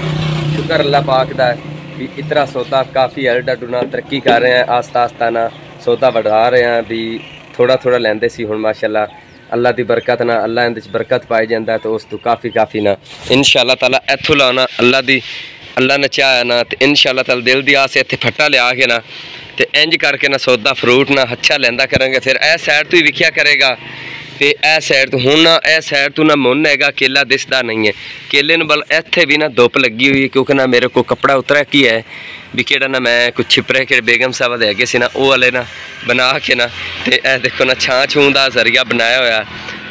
ਸ਼ੁਕਰ ਅੱਲਾਹ ਪਾਕ ਦਾ ਵੀ ਇਤਨਾ ਸੌਦਾ ਕਾਫੀ ਅਲਡਾ ਡੁਨਾ ਤਰੱਕੀ ਕਰ ਰਹੇ ਆ ਆਸਤਾ ਆਸਤਾ ਨਾ। ਸੌਦਾ ਵਧਾ ਰਹੇ ਆ ਵੀ ਥੋੜਾ ਥੋੜਾ ਲੈਂਦੇ ਸੀ ਹੁਣ ਮਾਸ਼ਾਅੱਲਾ। ਅੱਲਾ ਦੀ ਬਰਕਤ ਨਾਲ, ਅੱਲਾ ਇਹਦੇ ਚ ਬਰਕਤ ਪਾਈ ਜਾਂਦਾ ਤੇ ਉਸ ਤੋਂ ਕਾਫੀ ਕਾਫੀ ਨਾ। ਇਨਸ਼ਾਅੱਲਾ ਤਾਲਾ ਇੱਥੋਂ ਲਾਣਾ ਅੱਲਾ ਦੀ ਅੱਲਾ ਨੇ ਚਾਹਿਆ ਨਾ ਤੇ ਇਨਸ਼ਾਅੱਲਾ ਤਾਲਾ ਦਿਲ ਦੀ ਆਸ ਇੱਥੇ ਫੱਟਾ ਲਿਆ ਕੇ ਨਾ ਤੇ ਇੰਜ ਕਰਕੇ ਨਾ ਸੌਦਾ ਫਰੂਟ ਨਾ, ਅੱਛਾ ਲੈਂਦਾ ਕਰਾਂਗੇ। ਫਿਰ ਇਹ ਸਾਈਡ ਤੋਂ ਹੀ ਵਿਖਿਆ ਕਰੇਗਾ। ਤੇ ਇਹ ਸਾਈਡ ਤੋਂ ਹੁਣ ਨਾ, ਇਹ ਸਾਈਡ ਤੋਂ ਨਾ ਮੁੰਨ ਹੈਗਾ, ਕੇਲਾ ਦਿਸਦਾ ਨਹੀਂ ਹੈ। ਕੇਲੇ ਨੂੰ ਬਲ ਇੱਥੇ ਵੀ ਨਾ ਧੁੱਪ ਲੱਗੀ ਹੋਈ ਹੈ, ਕਿਉਂਕਿ ਨਾ ਮੇਰੇ ਕੋਲ ਕੱਪੜਾ ਉਤਰਿਆ ਕੀ ਹੈ? ਵੀ ਕਿਹੜਾ ਨਾ ਮੈਂ ਕੁਛ ਛਿਪਰੇ ਕਿ ਬੇਗਮ ਸਾਹਿਬ ਦੇ ਹੈਗੇ ਸੀ ਨਾ, ਉਹ ਵਾਲੇ ਨਾ ਬਣਾ ਕੇ ਨਾ ਤੇ ਇਹ ਦੇਖੋ ਨਾ ਛਾਂ ਛੂੰ ਦਾ ਜ਼ਰੀਆ ਬਣਾਇਆ ਹੋਇਆ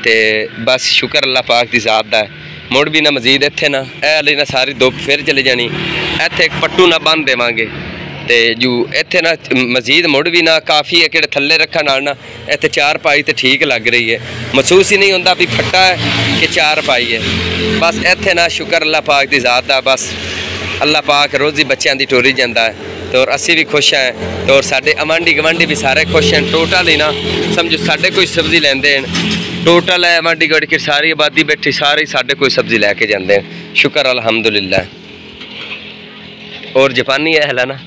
ਤੇ ਬਸ ਸ਼ੁਕਰ ਅੱਲਾਹ ਪਾਕ ਦੀ ਜ਼ਾਤ ਦਾ ਮੁੜ ਵੀ ਨਾ ਮਜ਼ੀਦ ਇੱਥੇ ਨਾ, ਇਹ ਵਾਲੀ ਨਾ ਸਾਰੀ ਧੁੱਪ ਫਿਰ ਚਲੇ ਜਾਣੀ। ਇੱਥੇ ਇੱਕ ਪੱਟੂ ਨਾ ਬੰਨ ਦੇਵਾਂਗੇ ਤੇ ਜੂ ਇੱਥੇ ਨਾ ਮਜ਼ੀਦ ਮੁੜ ਵੀ ਨਾ ਕਾਫੀ ਹੈ, ਕਿਹੜੇ ਥੱਲੇ ਰੱਖਣ ਨਾਲ ਨਾ ਇੱਥੇ ਚਾਰ ਪਾਈ ਤੇ ਠੀਕ ਲੱਗ ਰਹੀ ਹੈ। ਮਹਿਸੂਸ ਹੀ ਨਹੀਂ ਹੁੰਦਾ ਵੀ ਫੱਟਾ ਹੈ ਕਿ ਚਾਰ ਪਾਈ ਹੈ। ਬਸ ਇੱਥੇ ਨਾ ਸ਼ੁਕਰ ਅੱਲਾਹ ਪਾਕ ਦੀ ਜ਼ਾਤ ਦਾ ਬਸ। ਅੱਲਾਹ ਪਾਕ ਰੋਜ਼ੀ ਬੱਚਿਆਂ ਦੀ ਟੋਰੀ ਜਾਂਦਾ ਹੈ ਤੇ ਔਰ ਅਸੀਂ ਵੀ ਖੁਸ਼ ਹਾਂ ਤੇ ਔਰ ਸਾਡੇ ਅਮਾਂਡੀ ਗਵਾਂਡੀ ਵੀ ਸਾਰੇ ਖੁਸ਼ ਹਨ। ਟੋਟਲ ਹੀ ਨਾ, ਸਮਝੋ ਸਾਡੇ ਕੋਈ ਸਬਜ਼ੀ ਲੈਂਦੇ ਹਨ। ਟੋਟਲ ਹੈ ਅਮਾਂਡੀ ਗੜ ਕੇ ਸਾਰੀ ਆਬਾਦੀ ਬੈਠੀ, ਸਾਰੇ ਹੀ ਸਾਡੇ ਕੋਈ ਸਬਜ਼ੀ ਲੈ ਕੇ ਜਾਂਦੇ ਹਨ। ਸ਼ੁਕਰ, ਅਲਹਮਦੁਲਿਲਾ। ਔਰ ਜਾਪਾਨੀ ਹੈ ਹਲਾ ਨਾ,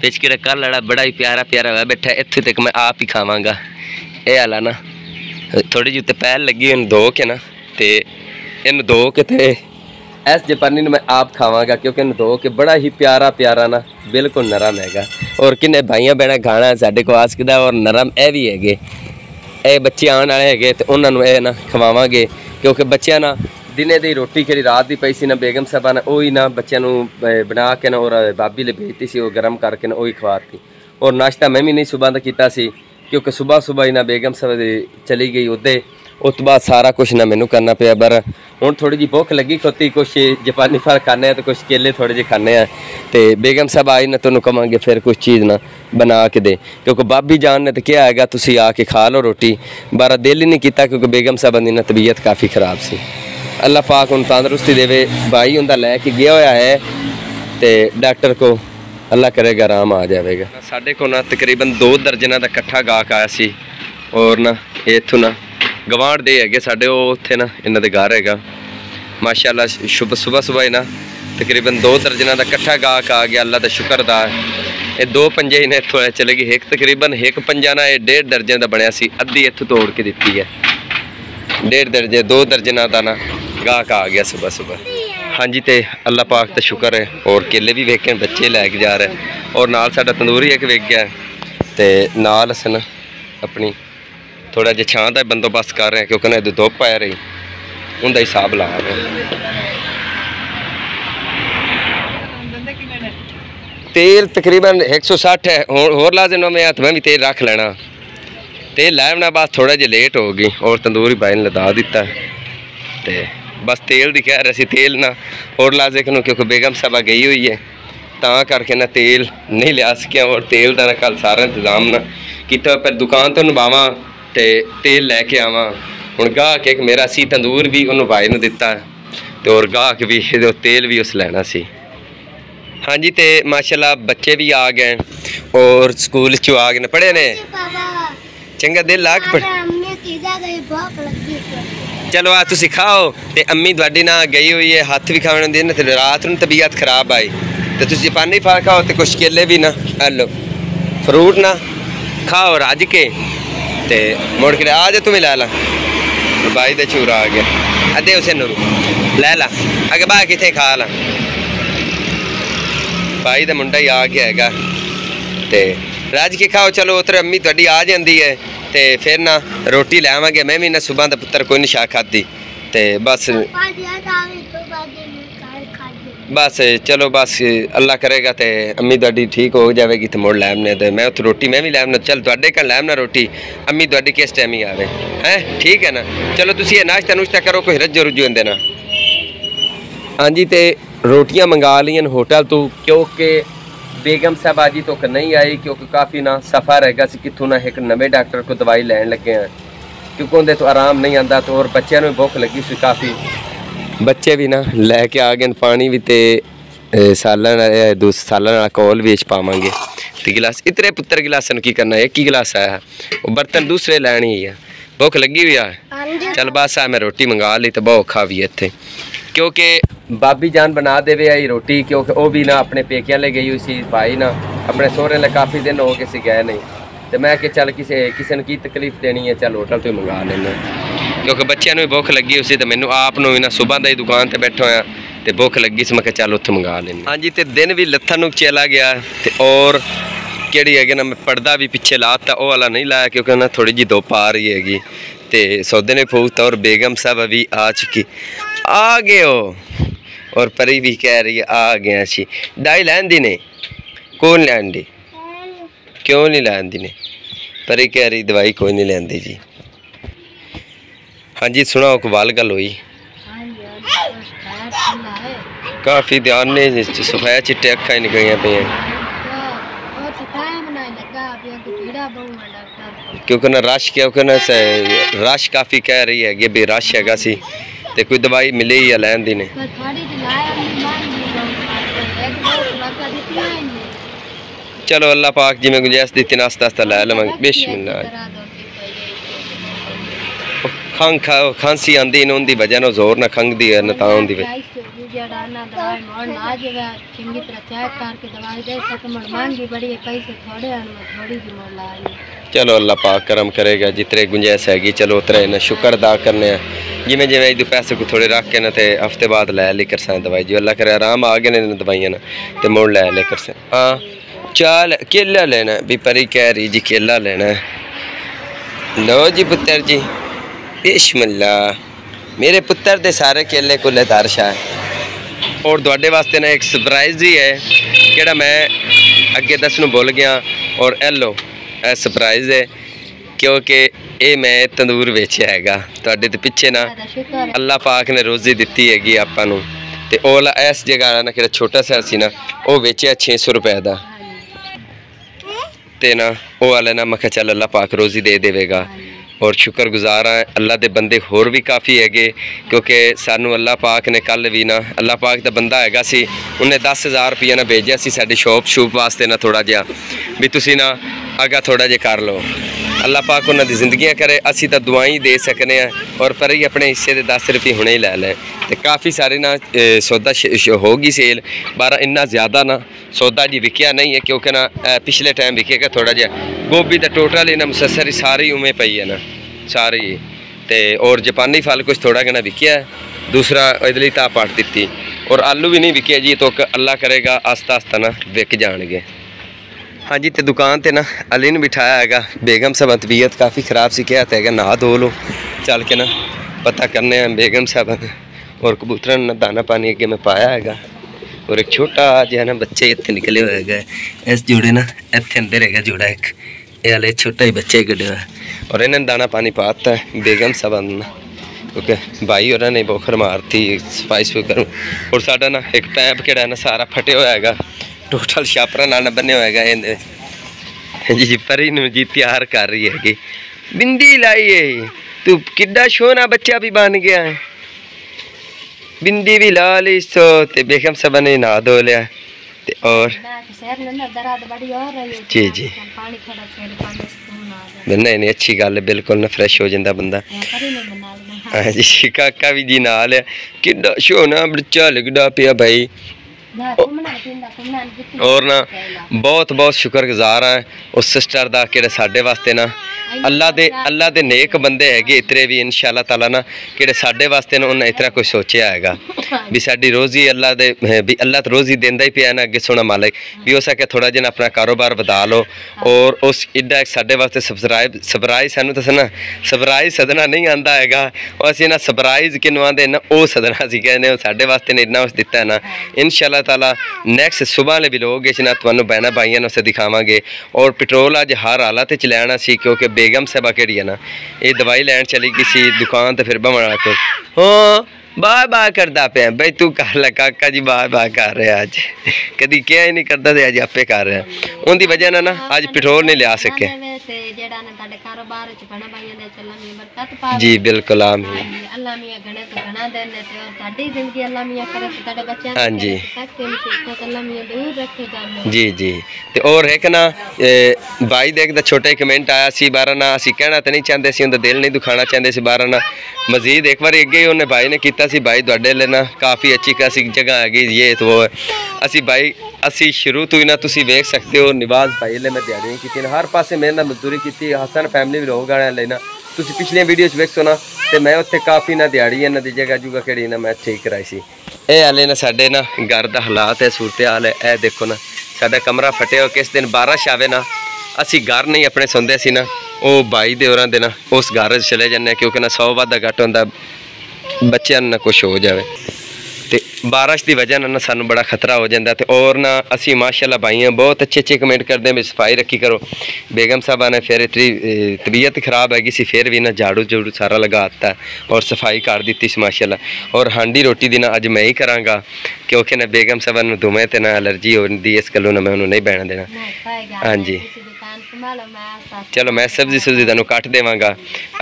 ਵਿੱਚ ਕਿਹੜਾ ਕੱਲ ਵਾਲਾ ਬੜਾ ਹੀ ਪਿਆਰਾ ਪਿਆਰਾ ਹੋਇਆ ਬੈਠਾ, ਇੱਥੇ ਤੱਕ ਮੈਂ ਆਪ ਹੀ ਖਾਵਾਂਗਾ। ਇਹ ਹਲਾ ਨਾ ਥੋੜੀ ਜਿਹੀ ਉੱਤੇ ਪਹਿਲ ਲੱਗੀ ਇਹਨੂੰ ਦੋ ਕੇ ਨਾ, ਤੇ ਇਹਨੂੰ ਦੋ ਕੇ ਤੇ ਇਸ ਜਪਾਨੀ ਨੂੰ ਮੈਂ ਆਪ ਖਾਵਾਂਗਾ ਕਿਉਂਕਿ ਇਹਨੂੰ ਧੋ ਕੇ ਬੜਾ ਹੀ ਪਿਆਰਾ ਪਿਆਰਾ ਨਾ, ਬਿਲਕੁਲ ਨਰਮ ਹੈਗਾ। ਔਰ ਕਿੰਨੇ ਭਾਈਆਂ ਬਹਿਣਾ ਗਾਣਾ ਸਾਡੇ ਕੋਲ ਆਸਕਦਾ ਔਰ ਨਰਮ ਇਹ ਵੀ ਹੈਗੇ। ਇਹ ਬੱਚੇ ਆਉਣ ਵਾਲੇ ਹੈਗੇ ਤੇ ਉਹਨਾਂ ਨੂੰ ਇਹ ਨਾ ਖਵਾਵਾਂਗੇ ਕਿਉਂਕਿ ਬੱਚਿਆਂ ਨਾਲ ਦਿਨੇ ਦੀ ਰੋਟੀ ਕਿਹੜੀ ਰਾਤ ਦੀ ਪਈ ਸੀ ਨਾ, ਬੇਗਮ ਸਾਹਿਬਾ ਨੇ ਉਹੀ ਨਾ ਬੱਚਿਆਂ ਨੂੰ ਬਣਾ ਕੇ ਨਾ ਔਰ ਬਾਬੀ ਲਈ ਭੇਜਤੀ ਸੀ, ਉਹ ਗਰਮ ਕਰਕੇ ਨਾ ਉਹੀ ਖਵਾਤੀ। ਔਰ ਨਾਸ਼ਤਾ ਮੈਂ ਵੀ ਨਹੀਂ ਸਵੇਰ ਦਾ ਕੀਤਾ ਸੀ ਕਿਉਂਕਿ ਸਵੇਰ ਸਵੇਰ ਹੀ ਨਾ ਬੇਗਮ ਸਾਹਿਬ ਦੀ ਚਲੀ ਗਈ ਉਹਦੇ ਉਸ ਤੋਂ ਬਾਅਦ ਸਾਰਾ ਕੁਝ ਨਾ ਮੈਨੂੰ ਕਰਨਾ ਪਿਆ, ਪਰ ਹੁਣ ਥੋੜੀ ਜਿਹੀ ਭੁੱਖ ਲੱਗੀ, ਖੋਤੀ, ਕੁਛ ਜਾਪਾਨੀ ਫਲ ਖਾਣੇ ਆ ਤੇ ਕੁਛ ਕੇਲੇ ਥੋੜੇ ਜਿਹੇ ਖਾਣੇ ਆ ਤੇ ਬੇਗਮ ਸਾਹਿਬ ਆਈ ਨਾ, ਤੁਹਾਨੂੰ ਕਵਾਂਗੇ ਫਿਰ ਕੁਛ ਚੀਜ਼ ਨਾ ਬਣਾ ਕੇ ਦੇ। ਕਿਉਂਕਿ ਬਾਬੀ ਜਾਨ ਨੇ ਤਾਂ ਕਿਹਾ ਹੈਗਾ, ਤੁਸੀਂ ਆ ਕੇ ਖਾ ਲਓ ਰੋਟੀ। ਬਾਰਾ ਦਿਲ ਹੀ ਨਹੀਂ ਕੀਤਾ ਕਿਉਂਕਿ ਬੇਗਮ ਸਾਹਿਬ ਦੀ ਨਾ ਤਬੀਅਤ ਕਾਫੀ ਖਰਾਬ ਸੀ। ਅੱਲਾ ਪਾਕ ਉਹਨੂੰ ਤੰਦਰੁਸਤੀ ਦੇਵੇ। ਭਾਈ ਉਹਦਾ ਲੈ ਕੇ ਗਿਆ ਹੋਇਆ ਹੈ ਤੇ ਡਾਕਟਰ ਕੋ ਅੱਲਾ ਕਰੇਗਾ, ਆਰਾਮ ਆ ਜਾਵੇਗਾ। ਸਾਡੇ ਕੋਲ ਨਾ ਤਕਰੀਬਨ 2 ਦਰਜਨਾਂ ਦਾ ਇਕੱਠਾ ਗਾਹਕ ਆਇਆ ਸੀ। ਔਰ ਨਾ ਇਹ ਇੱਥੋਂ ਨਾ। ਗਵਾਂਢ ਦੇ ਹੈਗੇ, ਸਾਡੇ ਉਹ ਉੱਥੇ ਨਾ, ਇਹਨਾਂ ਦੇ ਘਰ ਹੈਗਾ। ਮਾਸ਼ਾਅੱਲਾ ਸ਼ੁਭ ਸਵੇਰ ਸਵੇਰ ਨਾ ਤਕਰੀਬਨ ਦੋ ਦਰਜਨਾਂ ਦਾ ਇਕੱਠਾ ਗਾਹਕ ਆ ਗਿਆ, ਅੱਲਾ ਦਾ ਸ਼ੁਕਰ ਦਾ ਇਹ ਦੋ ਪੰਜੇ ਹੀ ਨੇ ਇੱਥੋਂ ਇਹ ਚਲੇ ਗਏ। ਇੱਕ ਤਕਰੀਬਨ ਇੱਕ ਪੰਜਾ ਨਾ ਇਹ ਡੇਢ ਦਰਜਨ ਦਾ ਬਣਿਆ ਸੀ, ਅੱਧੀ ਇੱਥੋਂ ਤੋੜ ਕੇ ਦਿੱਤੀ ਹੈ। ਡੇਢ ਦਰਜੇ, ਦੋ ਦਰਜਨਾਂ ਦਾ ਨਾ ਗਾਹਕ ਆ ਗਿਆ ਸਵੇਰ ਸਵੇਰ ਹਾਂਜੀ ਤੇ ਅੱਲਾ ਪਾਕ ਦਾ ਸ਼ੁਕਰ ਹੈ ਔਰ ਕੇਲੇ ਵੀ ਵੇਖ ਕੇ ਬੱਚੇ ਲੈ ਕੇ ਜਾ ਰਹੇ। ਔਰ ਨਾਲ ਸਾਡਾ ਤੰਦੂਰੀ ਇੱਕ ਵੇਖ ਗਿਆ ਤੇ ਨਾਲ ਅਸੀਂ ਨਾ ਆਪਣੀ ਥੋੜਾ ਜਿਹਾ ਛਾਂ ਦਾ ਬੰਦੋਬਸਤ ਕਰ ਰਹੇ ਹਾਂ ਕਿਉਂਕਿ ਨਾ ਇਹਦੇ ਧੁੱਪ ਪੈ ਰਹੀ। ਉਹਦਾ ਹਿਸਾਬ ਲਾ ਰਹੇ। ਹਾਂ ਤੇਲ ਤਕਰੀਬਨ 160 ਹੈ। ਹੋਰ ਹੋਰ ਲਾਜ਼ਮ ਮੈਂ ਹੱਥ, ਮੈਂ ਵੀ ਤੇਲ ਰੱਖ ਲੈਣਾ। ਤੇਲ ਲੈਣਾ ਬਸ ਥੋੜਾ ਜਿਹਾ ਲੇਟ ਹੋ ਗਈ। ਔਰ ਤੰਦੂਰੀ ਭਾਈ ਨੇ ਲਦਾ ਦਿੱਤਾ। ਤੇ ਬਸ ਤੇਲ ਦੀ ਕਹਿ ਰਹੇ ਸੀ ਤੇਲ ਨਾ ਹੋਰ ਲਾਜ਼ਿਕ ਨੂੰ ਕਿਉਂਕਿ ਬੇਗਮ ਸਾਹਿਬਾ ਗਈ ਹੋਈ ਹੈ। ਤਾਂ ਕਰਕੇ ਨਾ ਤੇਲ ਨਹੀਂ ਲਿਆ ਸਕਿਆ। ਔਰ ਤੇਲ ਦਾ ਨਾ ਕੱਲ ਸਾਰਾ ਇੰਤਜ਼ਾਮ ਨਾ ਕੀਤਾ। ਪਰ ਦੁਕਾਨ ਤੋਂ ਨਵਾਵਾਂ ਤੇ ਤੇਲ ਲੈ ਕੇ ਆਵਾਂ। ਹੁਣ ਗਾਹਕ ਇੱਕ ਮੇਰਾ ਸੀ ਤੰਦੂਰ ਵੀ ਉਹਨੂੰ ਭਾਈ ਨੂੰ ਦਿੱਤਾ ਤੇ ਹੋਰ ਗਾਹਕ ਵੀ ਇਹਦੇ ਤੇਲ ਵੀ ਉਸ ਲੈਣਾ ਸੀ। ਹਾਂਜੀ ਤੇ ਮਾਸ਼ਾਅੱਲਾ ਬੱਚੇ ਵੀ ਆ ਗਏ। ਔਰ ਸਕੂਲ ਚ ਆ ਗਏ ਨੇ ਪੜ੍ਹੇ ਨੇ? ਚੰਗਾ ਦਿਲ ਲਾ ਕੇ ਚਲੋ ਆ ਤੁਸੀਂ ਖਾਓ ਤੇ ਅੰਮੀ ਤੁਹਾਡੀ ਨਾਲ ਗਈ ਹੋਈ ਹੈ ਹੱਥ ਵੀ ਖਾਣ ਦੇ ਨੇ ਤੇ ਰਾਤ ਨੂੰ ਤਬੀਅਤ ਖਰਾਬ ਆਈ। ਤੇ ਤੁਸੀਂ ਪਾਣੀ ਫਾ ਖਾਓ ਤੇ ਕੁਛ ਕੇਲੇ ਵੀ ਨਾ ਲਓ। ਫਰੂਟ ਨਾ ਖਾਓ ਰੱਜ ਕੇ। ਤੇ ਮੁੜ ਕੇ ਆ ਜਾ ਤੂੰ ਵੀ ਲੈ ਲਾ ਬਾਈ ਦਾ ਚੂਰਾ ਆ ਗਿਆ ਅੱਧੇ ਉਸੇ ਨੂੰ ਲੈ ਲਾ ਅਗੇ ਬਾ ਕਿੱਥੇ ਖਾ ਲਾ ਬਾਈ ਦਾ ਮੁੰਡਾ ਹੀ ਆ ਗਿਆ ਹੈਗਾ ਤੇ ਰੱਜ ਕੇ ਖਾਓ ਚਲੋ ਉਤਰ ਅੰਮੀ ਤੁਹਾਡੀ ਆ ਜਾਂਦੀ ਹੈ ਤੇ ਫਿਰ ਨਾ ਰੋਟੀ ਲੈ ਆਵਾਂਗੇ ਮੈਂ ਵੀ ਨਾ ਸੁਬਾਹ ਦਾ ਪੁੱਤਰ ਕੋਈ ਨਿਸ਼ਾ ਖਾਦੀ ਤੇ ਬਸ ਬਸ, ਚਲੋ ਬਸ, ਅੱਲਾ ਕਰੇਗਾ ਤੇ ਅੰਮੀ ਤੁਹਾਡੀ ਠੀਕ ਹੋ ਜਾਵੇਗੀ ਤੇ ਮੁੜ ਲੈ ਆਉਣੇ ਤੇ ਮੈਂ ਉੱਥੇ ਰੋਟੀ, ਮੈਂ ਵੀ ਲੈ ਆਉਣਾ ਚਲ ਤੁਹਾਡੇ ਘਰ ਲੈ ਆਉਣਾ ਰੋਟੀ। ਅੰਮੀ ਤੁਹਾਡੀ ਕਿਸ ਟਾਈਮ ਹੀ ਆਵੇ, ਹੈ? ਠੀਕ ਹੈ ਨਾ? ਚਲੋ ਤੁਸੀਂ ਇਹ ਨਾਸ਼ਤਾ ਨੁਸ਼ਤਾ ਕਰੋ, ਕੋਈ ਰੱਜੋ ਰੁਜੋ ਹੁੰਦੇ ਨਾ ਹਾਂਜੀ, ਤੇ ਰੋਟੀਆਂ ਮੰਗਾ ਲਈਆਂ ਹੋਟਲ ਤੋਂ, ਕਿਉਂਕਿ ਬੇਗਮ ਸਾਹਿਬ ਆਜੀ ਤੋਂ ਨਹੀਂ ਆਈ, ਕਿਉਂਕਿ ਕਾਫੀ ਨਾ ਸਫਰ ਹੈਗਾ ਸੀ, ਕਿੱਥੋਂ ਨਾ ਇੱਕ ਨਵੇਂ ਡਾਕਟਰ ਕੋਲ ਦਵਾਈ ਲੈਣ ਲੱਗੇ ਆ। ਕਿਉਂਕਿ ਉਹਦੇ ਤੋਂ ਆਰਾਮ ਨਹੀਂ ਆਂਦਾ ਤੇ ਹੋਰ ਬੱਚਿਆਂ ਨੂੰ ਵੀ ਭੁੱਖ ਲੱਗੀ ਸੀ ਕਾਫੀ। ਬੱਚੇ ਵੀ ਨਾ ਲੈ ਕੇ ਆ ਗਏ ਪਾਣੀ ਵੀ ਤੇ ਸਾਲਣ ਅਹ, ਦੂਸ ਸਾਲਣ ਵਾਲਾ ਕੋਲ ਵੇਚ ਪਾਵਾਂਗੇ। ਤੇ ਗਿਲਾਸ ਇਤਰੇ ਪੁੱਤਰ ਗਿਲਾਸਾਂ ਨੂੰ ਕੀ ਕਰਨਾ ਹੈ ਹੀ ਗਿਲਾਸ ਆਇਆ। ਉਹ ਬਰਤਨ ਦੂਸਰੇ ਲੈਣੀ ਹੀ ਭੁੱਖ ਲੱਗੀ ਹੋਈ ਆ? ਚੱਲ ਬਸ ਆ ਮੈਂ ਰੋਟੀ ਮੰਗਾ ਲਈ ਤੇ ਬਹੁਤ ਔਖਾ ਵੀ ਹੈ ਇੱਥੇ। ਕਿਉਂਕਿ ਬਾਬੀ ਜਾਨ ਬਣਾ ਦੇਵੇ ਆਈ ਰੋਟੀ ਕਿਉਂਕਿ ਉਹ ਵੀ ਨਾ ਆਪਣੇ ਪੇਕਿਆਂ ਲੈ ਗਈ ਹੋਈ ਸੀ ਭਾਈ ਨਾ ਆਪਣੇ ਸਹੁਰੇ ਲਈ ਕਾਫੀ ਦਿਨ ਹੋ ਗਏ ਸੀ ਗਏ ਨਹੀਂ। ਤੇ ਮੈਂ ਕਿ ਚੱਲ ਕਿਸੇ ਕਿਸੇ ਨੂੰ ਕੀ ਤਕਲੀਫ ਦੇਣੀ ਹੈ ਚੱਲ ਹੋਟਲ ਤੋਂ ਮੰਗਾ ਲੈਂਦੇ। ਕਿਉਂਕਿ ਬੱਚਿਆਂ ਨੂੰ ਵੀ ਭੁੱਖ ਲੱਗੀ ਉਸੇ ਸੀ ਤੇ ਮੈਨੂੰ ਆਪ ਨੂੰ ਵੀ ਨਾ ਸਵੇਰ ਦਾ ਹੀ ਦੁਕਾਨ ਤੇ ਬੈਠਾ ਹੋਇਆ ਤੇ ਭੁੱਖ ਲੱਗੀ ਸੀ, ਮੈਂ ਕਿਹਾ ਚੱਲ ਉੱਥੇ ਮੰਗਾ ਲੈਂਦੇ ਹਾਂ। ਹਾਂਜੀ, ਤੇ ਦਿਨ ਵੀ ਲੱਥਾਂ ਨੂੰ ਚਲਾ ਗਿਆ ਤੇ ਔਰ ਕਿਹੜੀ ਹੈਗੀ ਨਾ, ਮੈਂ ਪਰਦਾ ਵੀ ਪਿੱਛੇ ਲਾਤਾ, ਉਹ ਵਾਲਾ ਨਹੀਂ ਲਾਇਆ ਕਿਉਂਕਿ ਨਾ ਥੋੜੀ ਜੀ ਧੁੱਪ ਆ ਰਹੀ ਹੈਗੀ। ਤੇ ਸੌਦੇ ਨੇ ਫੂਕਤਾ ਔਰ ਬੇਗਮ ਸਾਹਿਬ ਵੀ ਆ ਚੁੱਕੀ। ਆ ਗਏ ਹੋ ਔਰ ਪਰੀ ਵੀ ਕਹਿ ਰਹੀ ਹੈ, ਆ ਗਿਆ ਸੀ ਡਾਈ ਲੈਂਦੀ ਨੇ? ਕੌਣ ਲੈਂਦੀ ਕਿਉਂ ਨਹੀਂ ਲੈਂਦੀ ਨੇ? ਪਰੀ ਕਹਿ ਰਹੀ, ਦਵਾਈ ਕੋਈ ਨਹੀਂ ਲੈਂਦੀ ਜੀ। हाँ जी सुना इकबाल, गल हुई। काफ़ी ध्यान ने सफाया चिट्टे अखा ही निकल पे क्योंकि ना रश क्योंकि ना रश काफ़ी कह रही है कि भी रश है सी, ते कोई दवाई मिले ही है लैन दिन चलो, अल्लाह पाक जी मैं गुजैस दी तीन आस्ता आस्ता लै लवेंगे। बेशमिल्ला खंग खांसी आंदी इन उनकी वजह ना ज़ोर ना खंग दी ना ता उनकी चलो अल्लाह पाक करम करेगा जितने गुंजाइश हैगी चलो उतरे ना शुक्र अदा करने जिम्मे जिमें इदू पैसे को थोड़े रख के ना तो हफ़्ते बाद लै ले कर दवाई जी अल्लाह करे आराम आ गए ने ना तो मुड़ लै ले कर हाँ चाल केला लेना भी परी कह रही जी केला लेना लो जी पुत्र जी ਬਿਸਮਿਲ੍ਲਾ ਮੇਰੇ ਪੁੱਤਰ ਦੇ ਸਾਰੇ ਕੇਲੇ ਕੁੱਲੇ ਤਾਰਸ਼ਾ ਔਰ ਤੁਹਾਡੇ ਵਾਸਤੇ ਨਾ ਇੱਕ ਸਰਪ੍ਰਾਈਜ਼ ਹੀ ਹੈ ਜਿਹੜਾ ਮੈਂ ਅੱਗੇ ਦੱਸ ਨੂੰ ਭੁੱਲ ਗਿਆ। ਔਰ ਇਹ ਲੋ ਇਹ ਸਰਪ੍ਰਾਈਜ਼ ਹੈ ਕਿਉਂਕਿ ਇਹ ਮੈਂ ਤੰਦੂਰ ਵੇਚਿਆ ਹੈਗਾ। ਤੁਹਾਡੇ ਤੇ ਪਿੱਛੇ ਨਾ ਅੱਲਾ ਪਾਕ ਨੇ ਰੋਜ਼ੀ ਦਿੱਤੀ ਹੈਗੀ ਆਪਾਂ ਨੂੰ। ਤੇ ਉਹ ਇਸ ਜਗ੍ਹਾ ਨਾ ਕਿਹੜਾ ਛੋਟਾ ਸਾ ਸੀ ਨਾ ਉਹ ਵੇਚਿਆ 600 ਰੁਪਏ ਦਾ। ਤੇ ਨਾ ਉਹ ਵਾਲੇ ਨਾ ਮੈਂ ਕਿਹਾ ਚੱਲ ਅੱਲਾਹ ਪਾਕ ਰੋਜ਼ੀ ਦੇ ਦੇਵੇਗਾ। ਔਰ ਸ਼ੁਕਰਗੁਜ਼ਾਰ ਹਾਂ ਅੱਲਾ ਦੇ ਬੰਦੇ ਹੋਰ ਵੀ ਕਾਫੀ ਹੈਗੇ, ਕਿਉਂਕਿ ਸਾਨੂੰ ਅੱਲਾ ਪਾਕ ਨੇ ਕੱਲ ਵੀ ਨਾ ਅੱਲਾ ਪਾਕ ਦਾ ਬੰਦਾ ਹੈਗਾ ਸੀ, ਉਹਨੇ 10000 ਰੁਪਏ ਨਾ ਭੇਜਿਆ ਸੀ ਸਾਡੀ ਸ਼ੌਪ, ਸ਼ੂਪ ਵਾਸਤੇ ਨਾ ਥੋੜਾ ਜਿਹਾ, ਵੀ ਤੁਸੀਂ ਨਾ ਅਗਾ ਥੋੜਾ ਜਿਹਾ ਕਰ ਲਓ। ਅੱਲਾ ਪਾਕ ਉਹਨਾਂ ਦੀ ਜ਼ਿੰਦਗੀਆਂ ਕਰੇ, ਅਸੀਂ ਤਾਂ ਦੁਆਈ ਦੇ ਸਕਨੇ ਆ ਔਰ ਪਰ ਹੀ ਆਪਣੇ ਹਿੱਸੇ ਦੇ 10 ਰੁਪਏ ਹੁਣੇ ਹੀ ਲੈ ਲੈ ਤੇ ਕਾਫੀ ਸਾਰੇ ਨਾ ਸੌਦਾ ਸ਼- ਹੋ ਗਈ ਸੇਲ ਪਰ ਇੰਨਾ ਜ਼ਿਆਦਾ ਨਾ ਸੌਦਾ ਜੀ ਵਿਕਿਆ ਨਹੀਂ ਹੈ, ਕਿਉਂਕਿ ਨਾ ਪਿਛਲੇ ਟਾਈਮ ਵਿਕੇਗਾ ਥੋੜਾ ਜਿਹਾ ਗੋਭੀ ਤਾਂ ਟੋਟਲ ਇਹਨਾਂ ਮੁਸੱਸਰੀ ਸਾਰੀ ਉਵੇਂ ਪਈ ਹੈ ਨਾ, ਸਾਰੀ। ਹੀ। ਤੇ ਔਰ ਜਾਪਾਨੀ ਫਲ ਕੁਝ ਥੋੜਾ ਘਣਾ ਵਿਕਿਆ ਦੂਸਰਾ ਇਹਦੇ ਲਈ ਤਾਂ ਪਾਟ ਦਿੱਤੀ। ਔਰ ਆਲੂ ਵੀ ਨਹੀਂ ਵਿਕਿਆ ਜੀ, ਤੋਂ ਅੱਲਾ ਕਰੇਗਾ ਆਸਤਾ ਆਸਤਾ ਨਾ ਵਿਕ ਜਾਣਗੇ। ਹਾਂਜੀ, ਤੇ ਦੁਕਾਨ ਤੇ ਨਾ ਅਲੀ ਨੂੰ ਬਿਠਾਇਆ ਹੈਗਾ, ਬੇਗਮ ਸਾਹਿਬ ਦੀ ਤਬੀਅਤ ਕਾਫੀ ਖਰਾਬ ਸੀ, ਕਿਹਾ ਤਾਂ ਹੈਗਾ ਨਾ ਧੋ ਲਓ। ਚੱਲ ਕੇ ਨਾ ਪਤਾ ਕਰਨੇ ਆ ਬੇਗਮ ਸਾਹਿਬ। ਦਾ ਔਰ ਕਬੂਤਰਾਂ ਨੂੰ ਨਾ ਦਾਣਾ ਪਾਣੀ ਅੱਗੇ ਮੈਂ ਪਾਇਆ ਹੈਗਾ ਔਰ ਇੱਕ ਛੋਟਾ ਜਿਹਾ ਨਾ ਬੱਚੇ ਇੱਥੇ ਨਿਕਲੇ ਹੋਏ ਹੈਗਾ ਇਸ ਜੋੜੇ ਨਾ ਇੱਥੇ ਅੰਦਰ ਹੈਗਾ ਜੋੜਾ ਇੱਕ ਇਹ ਹਲੇ ਛੋਟਾ ਹੀ ਬੱਚੇ ਕੱਢਿਆ ਹੋਇਆ ਔਰ ਇਹਨਾਂ ਨੇ ਦਾਣਾ ਪਾਣੀ ਪਾਤਾ ਹੈ ਬੇਗਮ ਸਾਹਿਬ ਨੂੰ ਨਾ ਕਿਉਂਕਿ ਭਾਈ ਉਹਨਾਂ ਨੇ ਬੋਖਰ ਮਾਰਤੀ ਸਫ਼ਾਈ ਸੁ ਕਰੂ ਔਰ ਸਾਡਾ ਨਾ ਇੱਕ ਪੈਪ ਕਿਹੜਾ ਨਾ ਸਾਰਾ ਫਟਿਆ ਹੋਇਆ ਹੈਗਾ ਟੋਟਲ ਛਾਪਰਾਂ ਨਾਲ ਨਾ ਬੰਨਿਆ ਹੋਇਆ ਹੈਗਾ ਇਹਦੇ ਜੀ ਜੀ ਪਰੀ ਨੂੰ ਜੀ ਤਿਆਰ ਕਰ ਰਹੀ ਹੈਗੀ ਬਿੰਦੀ ਲਾਈ ਏ ਤੂੰ ਕਿੱਡਾ ਸੋਹਣਾ ਬੱਚਾ ਵੀ ਬਣ ਗਿਆ ਹੈ ਬਿੰਦੀ ਵੀ ਲਾ ਲਈ ਸੋ ਤੇ ਬੇਗਮ ਸਾਹਿਬਾ ਨੇ ਨਹਾ ਲਿਆ ਤੇ ਔਰ ਜੀ ਜੀ ਨਹੀਂ ਨਹੀਂ ਅੱਛੀ ਗੱਲ ਬਿਲਕੁਲ ਨਾ ਫਰੈਸ਼ ਹੋ ਜਾਂਦਾ ਬੰਦਾ ਹਾਂਜੀ ਕਾਕਾ ਵੀ ਜੀ ਨਾਲ ਹੈ ਕਿੱਡਾ ਸੋਹਣਾ ਬੱਚਾ ਲੱਗਦਾ ਪਿਆ ਭਾਈ ਔਰ ਨਾ ਬਹੁਤ ਬਹੁਤ ਸ਼ੁਕਰਗੁਜ਼ਾਰ ਆ ਉਸ ਸਿਸਟਰ ਦਾ ਕਿਹੜਾ ਸਾਡੇ ਵਾਸਤੇ ਨਾ ਅੱਲਾ ਦੇ ਅੱਲਾ ਦੇ ਨੇਕ ਬੰਦੇ ਹੈਗੇ ਇਤਰੇ ਵੀ ਇਨਸ਼ਾਅੱਲਾ ਤਾਲਾ ਨਾ, ਕਿਹੜੇ ਸਾਡੇ ਵਾਸਤੇ ਨਾ ਉਹਨਾਂ ਇਤਰਾ ਕੁਝ ਸੋਚਿਆ ਹੈਗਾ। ਵੀ ਸਾਡੀ ਰੋਜ਼ੀ ਅੱਲਾ ਦੇ ਵੀ ਅੱਲਾ ਤਾਂ ਰੋਜ਼ੀ ਦਿੰਦਾ ਹੀ ਪਿਆ ਨਾ, ਅੱਗੇ ਸੋਹਣਾ ਮਾਲਕ। ਵੀ ਹੋ ਸਕੇ ਥੋੜਾ ਜਿਹਾ ਨਾ ਆਪਣਾ ਕਾਰੋਬਾਰ ਵਧਾ ਲਓ। ਔਰ ਉਸ ਇੱਡਾ ਇੱਕ ਸਾਡੇ ਵਾਸਤੇ ਸਬਸਕ੍ਰਾਈਬ ਸਰਪ੍ਰਾਈਜ਼ ਸਾਨੂੰ ਤਾਂ ਨਾ ਸਰਪ੍ਰਾਈਜ਼ ਸਦਨਾ ਨਹੀਂ ਆਂਦਾ ਹੈਗਾ। ਔਰ ਅਸੀਂ ਨਾ ਸਰਪ੍ਰਾਈਜ਼ ਕਿਨੂੰ ਆਂਦੇ ਨਾ, ਉਹ ਸਦਨਾ ਅਸੀਂ ਕਹਿੰਦੇ ਸਾਡੇ ਵਾਸਤੇ ਨੇ ਇੰਨਾ ਉਸ ਦਿੱਤਾ ਹੈ ਨਾ। ਇਨਸ਼ਾਅੱਲਾ ਤਾਲਾ ਨੈਕਸਟ ਸਵੇਰ ਵਾਲੇ ਵਲੋਗ ਵਿੱਚ ਨਾ ਤੁਹਾਨੂੰ ਬਹਿਣਾ ਭਾਈਆਂ ਨੂੰ ਅਸੀਂ ਦਿਖਾਵਾਂਗੇ। ਔਰ ਪੈਟਰੋਲ ਅੱਜ ਹਰ ਹਾਲਤ ਚ ਲੈਣਾ ਸੀ ਕਿਉਂਕਿ ਬੇਗਮ ਸਾਹਿਬਾ ਕਿਹੜੀ ਹੈ ਨਾ? ਇਹ ਦਵਾਈ ਲੈਣ ਚਲੀ ਗਈ ਸੀ, ਦੁਕਾਨ ਤੇ ਫਿਰ ਬਵਣ ਵਾਲਾ ਬਾਏ ਬਾਏ ਕਰਦਾ ਪਿਆ। ਬਈ ਤੂੰ ਕਰ ਲੈ ਕਾਕਾ ਜੀ ਬਾਏ ਬਾਏ ਕਰ ਰਿਹਾ ਅੱਜ। ਕਦੀ ਕਿਹਾ ਹੀ ਨਹੀਂ ਕਰਦਾ ਤੇ ਅੱਜ ਆਪੇ ਕਰ ਰਿਹਾ। ਉਹਦੀ ਵਜ੍ਹਾ ਨਾਲ ਨਾ ਅੱਜ ਪੈਟਰੋਲ ਨਹੀਂ ਲਿਆ ਸਕੇ ਨਾ ਤੁਹਾਡੇ ਕਾਰੋਬਾਰ ਚ ਬਣਾ ਦੇ ਬਰਕਤ ਪਾਵੇ ਜੀ ਬਿਲਕੁਲ ਆਮੀਨ। ਹਾਂਜੀ, ਅੱਲਾ ਮੀਆਂ ਗਣੇ ਤੋਂ ਗਣਾ ਦੇਣ ਤੇ ਔਰ ਤੁਹਾਡੀ ਜ਼ਿੰਦਗੀ ਅੱਲਾ ਮੀਆਂ ਕਰੇ ਤੇ ਤੁਹਾਡੇ ਬੱਚਿਆਂ ਦੀ ਹਾਂਜੀ। ਸਖਤ ਮੁਸੀਬਤ ਅੱਲਾ ਮੀਆਂ ਦੂਰ ਰੱਖੇ ਜਾਣੇ। ਜੀ ਜੀ। ਤੇ ਔਰ ਇੱਕ ਨਾ ਇਹ ਬਾਈ ਦੇ ਇੱਕ ਦਾ ਛੋਟਾ ਕਮੈਂਟ ਆਇਆ ਸੀ ਬਾਰਾਂ ਨਾ ਅਸੀਂ ਕਹਿਣਾ ਤਾਂ ਨਹੀਂ ਚਾਹੁੰਦੇ ਸੀ ਉਹਦਾ ਦਿਲ ਨਹੀਂ ਦੁਖਾਣਾ ਚਾਹੁੰਦੇ ਸੀ ਬਾਰਾਂ ਨਾ। ਮਜ਼ੀਦ ਇੱਕ ਵਾਰੀ ਅੱਗੇ ਹੀ ਉਹਨੇ ਬਾਈ ਨੇ ਕੀਤਾ ਸੀ ਬਾਈ ਤੁਹਾਡੇ ਲਈ ਨਾ ਕਾਫੀ ਅੱਛੀ ਖਾਸੀ ਜਗ੍ਹਾ ਹੈਗੀ ਇਹ ਤੇ। ਉਹ ਹੈ। ਅਸੀਂ ਬਾਈ ਅਸੀਂ ਸ਼ੁਰੂ ਤੋਂ ਹੀ ਨਾ ਤੁਸੀਂ ਵੇਖ ਸਕਦੇ ਹੋ ਨਿਵਾਜ਼ ਭਾਈ ਲਈ ਮੈਂ ਕੀਤੀਆਂ ਨੇ ਹਰ ਪਾਸੇ ਮੇਰੇ ਨਾਲ ਮਜ਼ਦੂਰੀ ਕੀਤੀ, ਹਸਨ ਫੈਮਿਲੀ ਵੀ ਲੋਕ ਆਣੇ ਲਈ ਨਾ। ਤੁਸੀਂ ਪਿਛਲੀਆਂ ਵੀਡੀਓਜ਼ ਵੇਖੋ ਨਾ, ਤੇ ਮੈਂ ਉੱਥੇ ਕਾਫੀ ਨਾ ਦਿਹਾੜੀ ਇਹਨਾਂ ਦੀ ਜਗ੍ਹਾ ਜੁਗਾ ਕਿਹੜੀ ਨਾ ਮੈਂ ਠੀਕ ਕਰਾਈ ਸੀ। ਇਹ ਹਾਲੇ ਨਾ ਸਾਡੇ ਨਾ ਘਰ ਦਾ ਹਾਲਾਤ ਹੈ ਸੂਰਤ ਹਾਲ ਹੈ, ਇਹ ਦੇਖੋ ਨਾ, ਸਾਡਾ ਕਮਰਾ ਫਟਿਆ ਹੋ ਕਿਸ ਦਿਨ ਬਾਰਿਸ਼ ਆਵੇ ਨਾ, ਅਸੀਂ ਘਰ ਨਹੀਂ ਆਪਣੇ ਸੌਂਦੇ ਸੀ ਨਾ, ਉਹ ਬਾਈ ਦੇ ਹੋਰਾਂ ਦੇ ਨਾ, ਉਸ ਘਰ 'ਚ ਚਲੇ ਜਾਂਦੇ ਹਾਂ, ਕਿਉਂਕਿ ਨਾ 100 ਵਾਧਾ ਘੱਟ ਹੁੰਦਾ, ਬੱਚਿਆਂ ਨੂੰ ਨਾ ਕੁਝ ਹੋ ਜਾਵੇ। ਤੇ ਬਾਰਿਸ਼ ਦੀ ਵਜ੍ਹਾ ਨਾਲ ਸਾਨੂੰ ਬੜਾ ਖਤਰਾ ਹੋ ਜਾਂਦਾ ਤੇ ਔਰ ਨਾ ਅਸੀਂ ਮਾਸ਼ਾਅੱਲਾ ਭਾਈਆਂ ਬਹੁਤ ਅੱਛੇ ਅੱਛੇ ਕਮੈਂਟ ਕਰਦੇ ਵੀ ਸਫ਼ਾਈ ਰੱਖੀ ਕਰੋ। ਬੇਗਮ ਸਾਹਿਬਾ ਨੇ ਫਿਰ ਅਹ, ਤਬੀਅਤ ਖਰਾਬ ਹੈਗੀ ਸੀ ਫਿਰ ਵੀ ਨਾ ਝਾੜੂ ਝੂੜੂ ਸਾਰਾ ਲਗਾ ਦਿੱਤਾ ਔਰ ਸਫ਼ਾਈ ਕਰ ਦਿੱਤੀ ਸੀ ਮਾਸ਼ਾਅੱਲਾ। ਔਰ ਹਾਂਡੀ ਰੋਟੀ ਦੀ ਨਾ ਅੱਜ ਮੈਂ ਹੀ ਕਰਾਂਗਾ ਕਿਉਂਕਿ ਨਾ ਬੇਗਮ ਸਾਹਿਬਾ ਨੂੰ ਧੂਮੇ ਤੇ ਨਾ ਐਲਰਜੀ ਹੁੰਦੀ ਇਸ ਗੱਲੋਂ ਨਾ ਮੈਂ ਉਹਨੂੰ ਨਹੀਂ ਬਹਿਣ ਦੇਣਾ। ਹਾਂਜੀ। ਚਲੋ ਮੈਂ ਸਬਜ਼ੀ ਸੁਬਜ਼ੀ ਤੁਹਾਨੂੰ ਕੱਟ ਦੇਵਾਂਗਾ।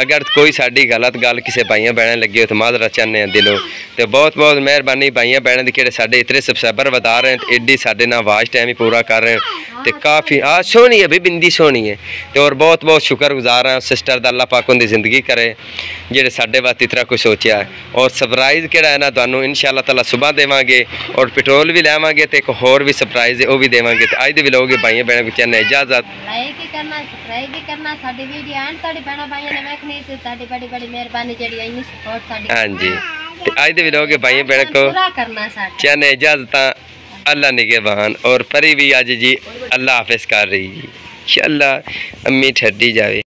ਅਗਰ ਕੋਈ ਸਾਡੀ ਗਲਤ ਗੱਲ ਕਿਸੇ ਭਾਈਆਂ ਬਹਿਣ ਲੱਗੀ ਹੋ ਤਾਂ ਮਾਜ਼ਰਾ ਚਾਹੁੰਦੇ ਹਾਂ ਦਿਲੋਂ। ਤੇ ਬਹੁਤ ਬਹੁਤ ਮਿਹਰਬਾਨੀ ਭਾਈਆਂ ਬਹਿਣ ਦੀ ਕਿਹੜੇ ਸਾਡੇ ਇਤਨੇ ਸਬਸਕ੍ਰਾਈਬਰ ਵਧਾ ਰਹੇ ਤੇ ਏਡੀ ਸਾਡੇ ਨਾਲ ਆਵਾਜ਼ ਟਾਈਮ ਹੀ ਪੂਰਾ ਕਰ ਰਹੇ ਤੇ ਕਾਫੀ ਆ ਸੋਹਣੀ ਹੈ ਵੀ ਬਿੰਦੀ ਸੋਹਣੀ ਹੈ। ਤੇ ਔਰ ਬਹੁਤ ਬਹੁਤ ਸ਼ੁਕਰਗੁਜ਼ਾਰ ਹਾਂ ਸਿਸਟਰ ਦਾ ਅੱਲਾਹ ਪਾਕ ਉਹਦੀ ਜ਼ਿੰਦਗੀ ਕਰੇ ਜਿਹੜੇ ਸਾਡੇ ਵਾਸਤੇ ਇਤਨਾ ਕੁਝ ਸੋਚਿਆ ਔਰ ਸਰਪ੍ਰਾਈਜ਼ ਕਿਹੜਾ ਹੈ ਨਾ ਤੁਹਾਨੂੰ ਇਨਸ਼ਾਅੱਲਾ ਤਾਲਾ ਸਵੇਰ ਦੇਵਾਂਗੇ ਔਰ ਪੈਟਰੋਲ ਵੀ ਲੈਵਾਂਗੇ ਤੇ ਇੱਕ ਹੋਰ ਵੀ ਸਰਪ੍ਰਾਈਜ਼ ਹੈ ਉਹ ਵੀ ਦੇਵਾਂਗੇ। ਤੇ ਅੱਜ ਦੇ ਵਲੋਗ ਭਾਈਆਂ ਬਹਿਣ ਵਿੱਚ ਇਜਾਜ਼ਤ। ਲਾਈਕ ਹੀ ਕਰਨਾ ਸਬਸਕ੍ਰਾਈਬ ਵੀ ਕਰਨਾ ਸਾਡੀ ਵੀਡੀਓ ਐਂਡ ਤੁਹਾਡੀ ਭੈਣਾਂ ਭਾਈਆਂ ਨੇ ਵੇਖਣੀ ਤੇ ਤੁਹਾਡੀ ਬੜੀ ਬੜੀ ਮਿਹਰਬਾਨੀ ਜਿਹੜੀ ਇੰਨੀ ਸਪੋਰਟ ਸਾਡੀ ਹਾਂਜੀ ਤੇ ਅੱਜ ਦੇ ਵਲੋਗ ਭਾਈਆਂ ਬਹਿਣ ਕੋ ਪੂਰਾ ਕਰਨਾ ਸਾਡਾ ਚਾਹਨੇ ਇਜਾਜ਼ਤਾਂ ਅੱਲਾ ਨਿਗਹਿਬਾਨ ਔਰ ਪਰੀ ਵੀ ਅੱਜ ਜੀ ਅੱਲਾ ਹਾਫਿਜ਼ ਕਰ ਰਹੀ ਜੀ ਇਨਸ਼ਾਅੱਲਾ ਅੰਮੀ ਠੱਡੀ ਜਾਵੇ